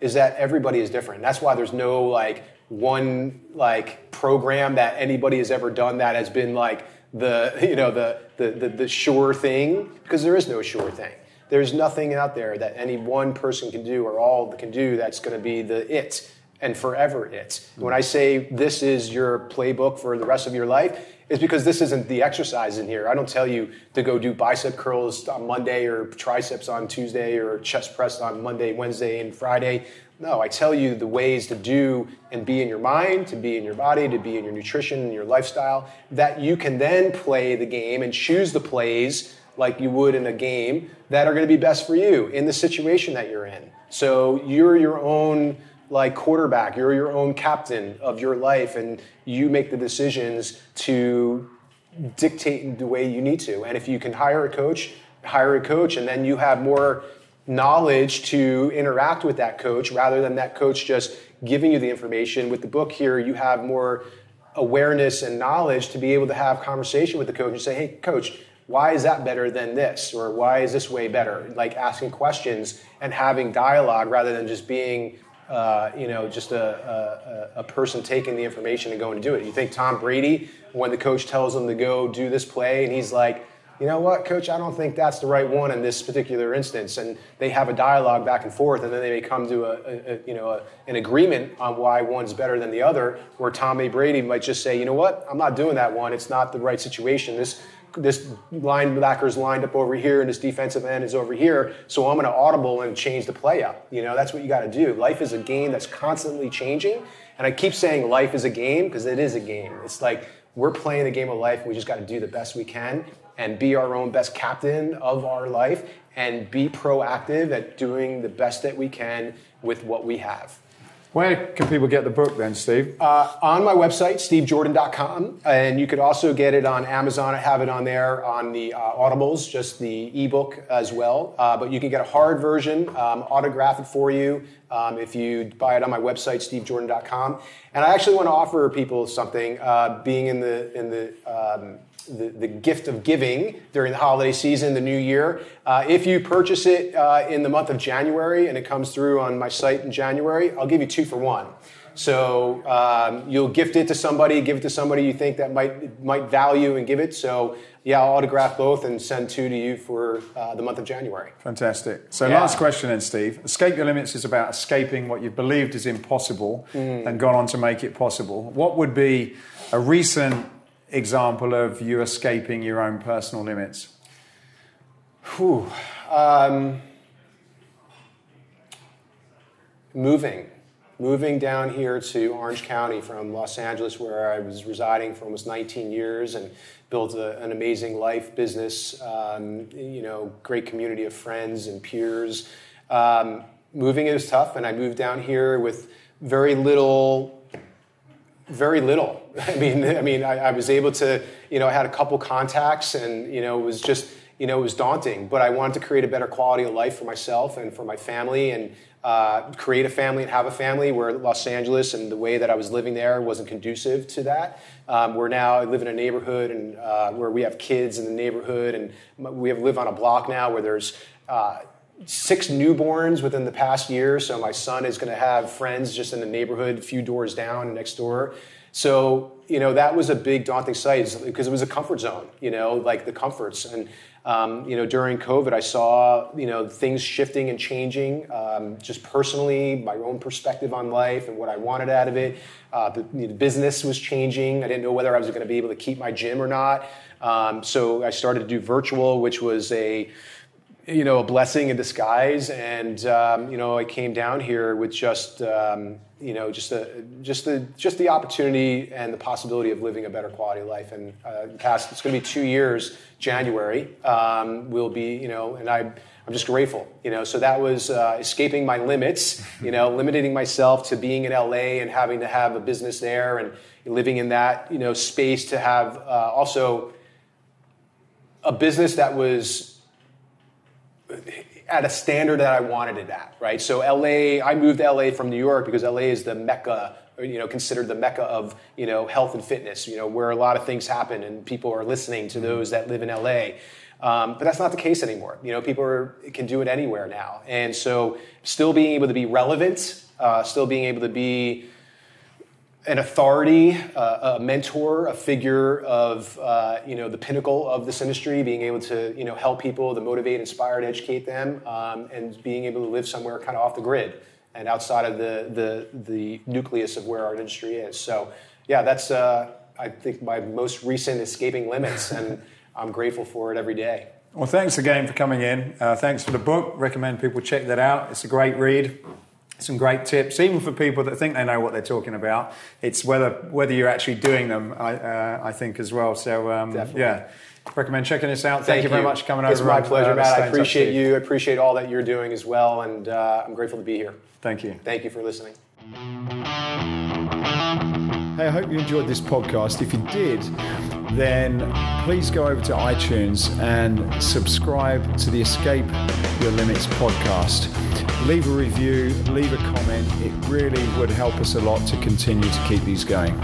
is that everybody is different. That's why there's no like one like program that anybody has ever done that has been like the you know the the the, the sure thing because there is no sure thing. There's nothing out there that any one person can do or all can do that's going to be the it and forever it. When I say this is your playbook for the rest of your life, is because this isn't the exercise in here. I don't tell you to go do bicep curls on Monday or triceps on Tuesday or chest press on Monday, Wednesday, and Friday. No, I tell you the ways to do and be in your mind, to be in your body, to be in your nutrition and your lifestyle, that you can then play the game and choose the plays like you would in a game that are going to be best for you in the situation that you're in. So you're your own like quarterback. You're your own captain of your life, and you make the decisions to dictate the way you need to. And if you can hire a coach, hire a coach, and then you have more knowledge to interact with that coach rather than that coach just giving you the information. With the book here, you have more awareness and knowledge to be able to have conversation with the coach and say, "Hey, coach." Why is that better than this? Or why is this way better? Like asking questions and having dialogue rather than just being uh, you know, just a, a, a, person taking the information and going to do it. You think Tom Brady, when the coach tells him to go do this play, and he's like, you know what, coach, I don't think that's the right one in this particular instance. And they have a dialogue back and forth, and then they may come to a, a you know, an agreement on why one's better than the other. Where Tom A. Brady might just say, you know what, I'm not doing that one. It's not the right situation. This this linebacker's lined up over here and this defensive end is over here, so I'm going to audible and change the play up. You know, that's what you got to do. Life is a game that's constantly changing, and I keep saying life is a game because it is a game. It's like we're playing the game of life, we just got to do the best we can and be our own best captain of our life and be proactive at doing the best that we can with what we have. Where can people get the book then, Steve? Uh, on my website, stevejordan.com. And you could also get it on Amazon. I have it on there on the uh, Audibles, just the ebook as well. Uh, but you can get a hard version, um, autograph it for you um, if you buy it on my website, stevejordan.com. And I actually want to offer people something, uh, being in the, in the um, the, the gift of giving during the holiday season, the new year. Uh, if you purchase it uh, in the month of January and it comes through on my site in January, I'll give you two for one. So um, you'll gift it to somebody, give it to somebody you think that might might value and give it. So yeah, I'll autograph both and send two to you for uh, the month of January. Fantastic. So yeah. last question then, Steve. Escape Your Limits is about escaping what you've believed is impossible mm. and gone on to make it possible. What would be a recent example of you escaping your own personal limits? Whew. Um, moving. Moving down here to Orange County from Los Angeles, where I was residing for almost 19 years and built a, an amazing life, business, um, you know, great community of friends and peers. Um, moving is tough, and I moved down here with very little very little. I mean, I mean, I, I, was able to, you know, I had a couple contacts, and you know, it was just, you know, it was daunting. But I wanted to create a better quality of life for myself and for my family, and uh, create a family and have a family. Where Los Angeles and the way that I was living there wasn't conducive to that. Um, we're now I live in a neighborhood and uh, where we have kids in the neighborhood, and we have live on a block now where there's uh, six newborns within the past year. So my son is going to have friends just in the neighborhood, a few doors down next door. So you know that was a big daunting sight because it was a comfort zone. You know, like the comforts and. Um, you know, during COVID, I saw you know things shifting and changing. Um, just personally, my own perspective on life and what I wanted out of it. Uh, the, the, business was changing. I didn't know whether I was going to be able to keep my gym or not. Um, so I started to do virtual, which was a you know, a blessing in disguise. And um, you know, I came down here with just um, you know, just the just the just the opportunity and the possibility of living a better quality of life. And uh, past, it's going to be two years. January um, will be, you know, and I. I'm just grateful, you know. So that was uh, escaping my limits, you know, limiting myself to being in LA and having to have a business there and living in that, you know, space to have uh, also a business that was at a standard that I wanted it at, right? So LA, I moved to LA from New York because LA is the mecca, you know, considered the mecca of, you know, health and fitness, you know, where a lot of things happen and people are listening to those that live in LA. Um, but that's not the case anymore. You know, people are, can do it anywhere now, and so still being able to be relevant, uh, still being able to be an authority, uh, a mentor, a figure of uh, you know the pinnacle of this industry, being able to you know help people, to motivate, inspire, to educate them, um, and being able to live somewhere kind of off the grid and outside of the the, the nucleus of where our industry is. So yeah, that's uh, I think my most recent escaping limits, and I'm grateful for it every day. Well, thanks again for coming in. Uh, thanks for the book. Recommend people check that out. It's a great read some great tips, even for people that think they know what they're talking about. It's whether whether you're actually doing them, I, uh, I think, as well. So um, yeah, recommend checking this out. Thank, Thank you very much for coming it's over. It's my pleasure, uh, Matt. I appreciate you. I appreciate all that you're doing as well, and uh, I'm grateful to be here. Thank you. Thank you for listening. Hey, I hope you enjoyed this podcast. If you did, then please go over to iTunes and subscribe to the Escape Your Limits podcast. Leave a review, leave a comment. It really would help us a lot to continue to keep these going.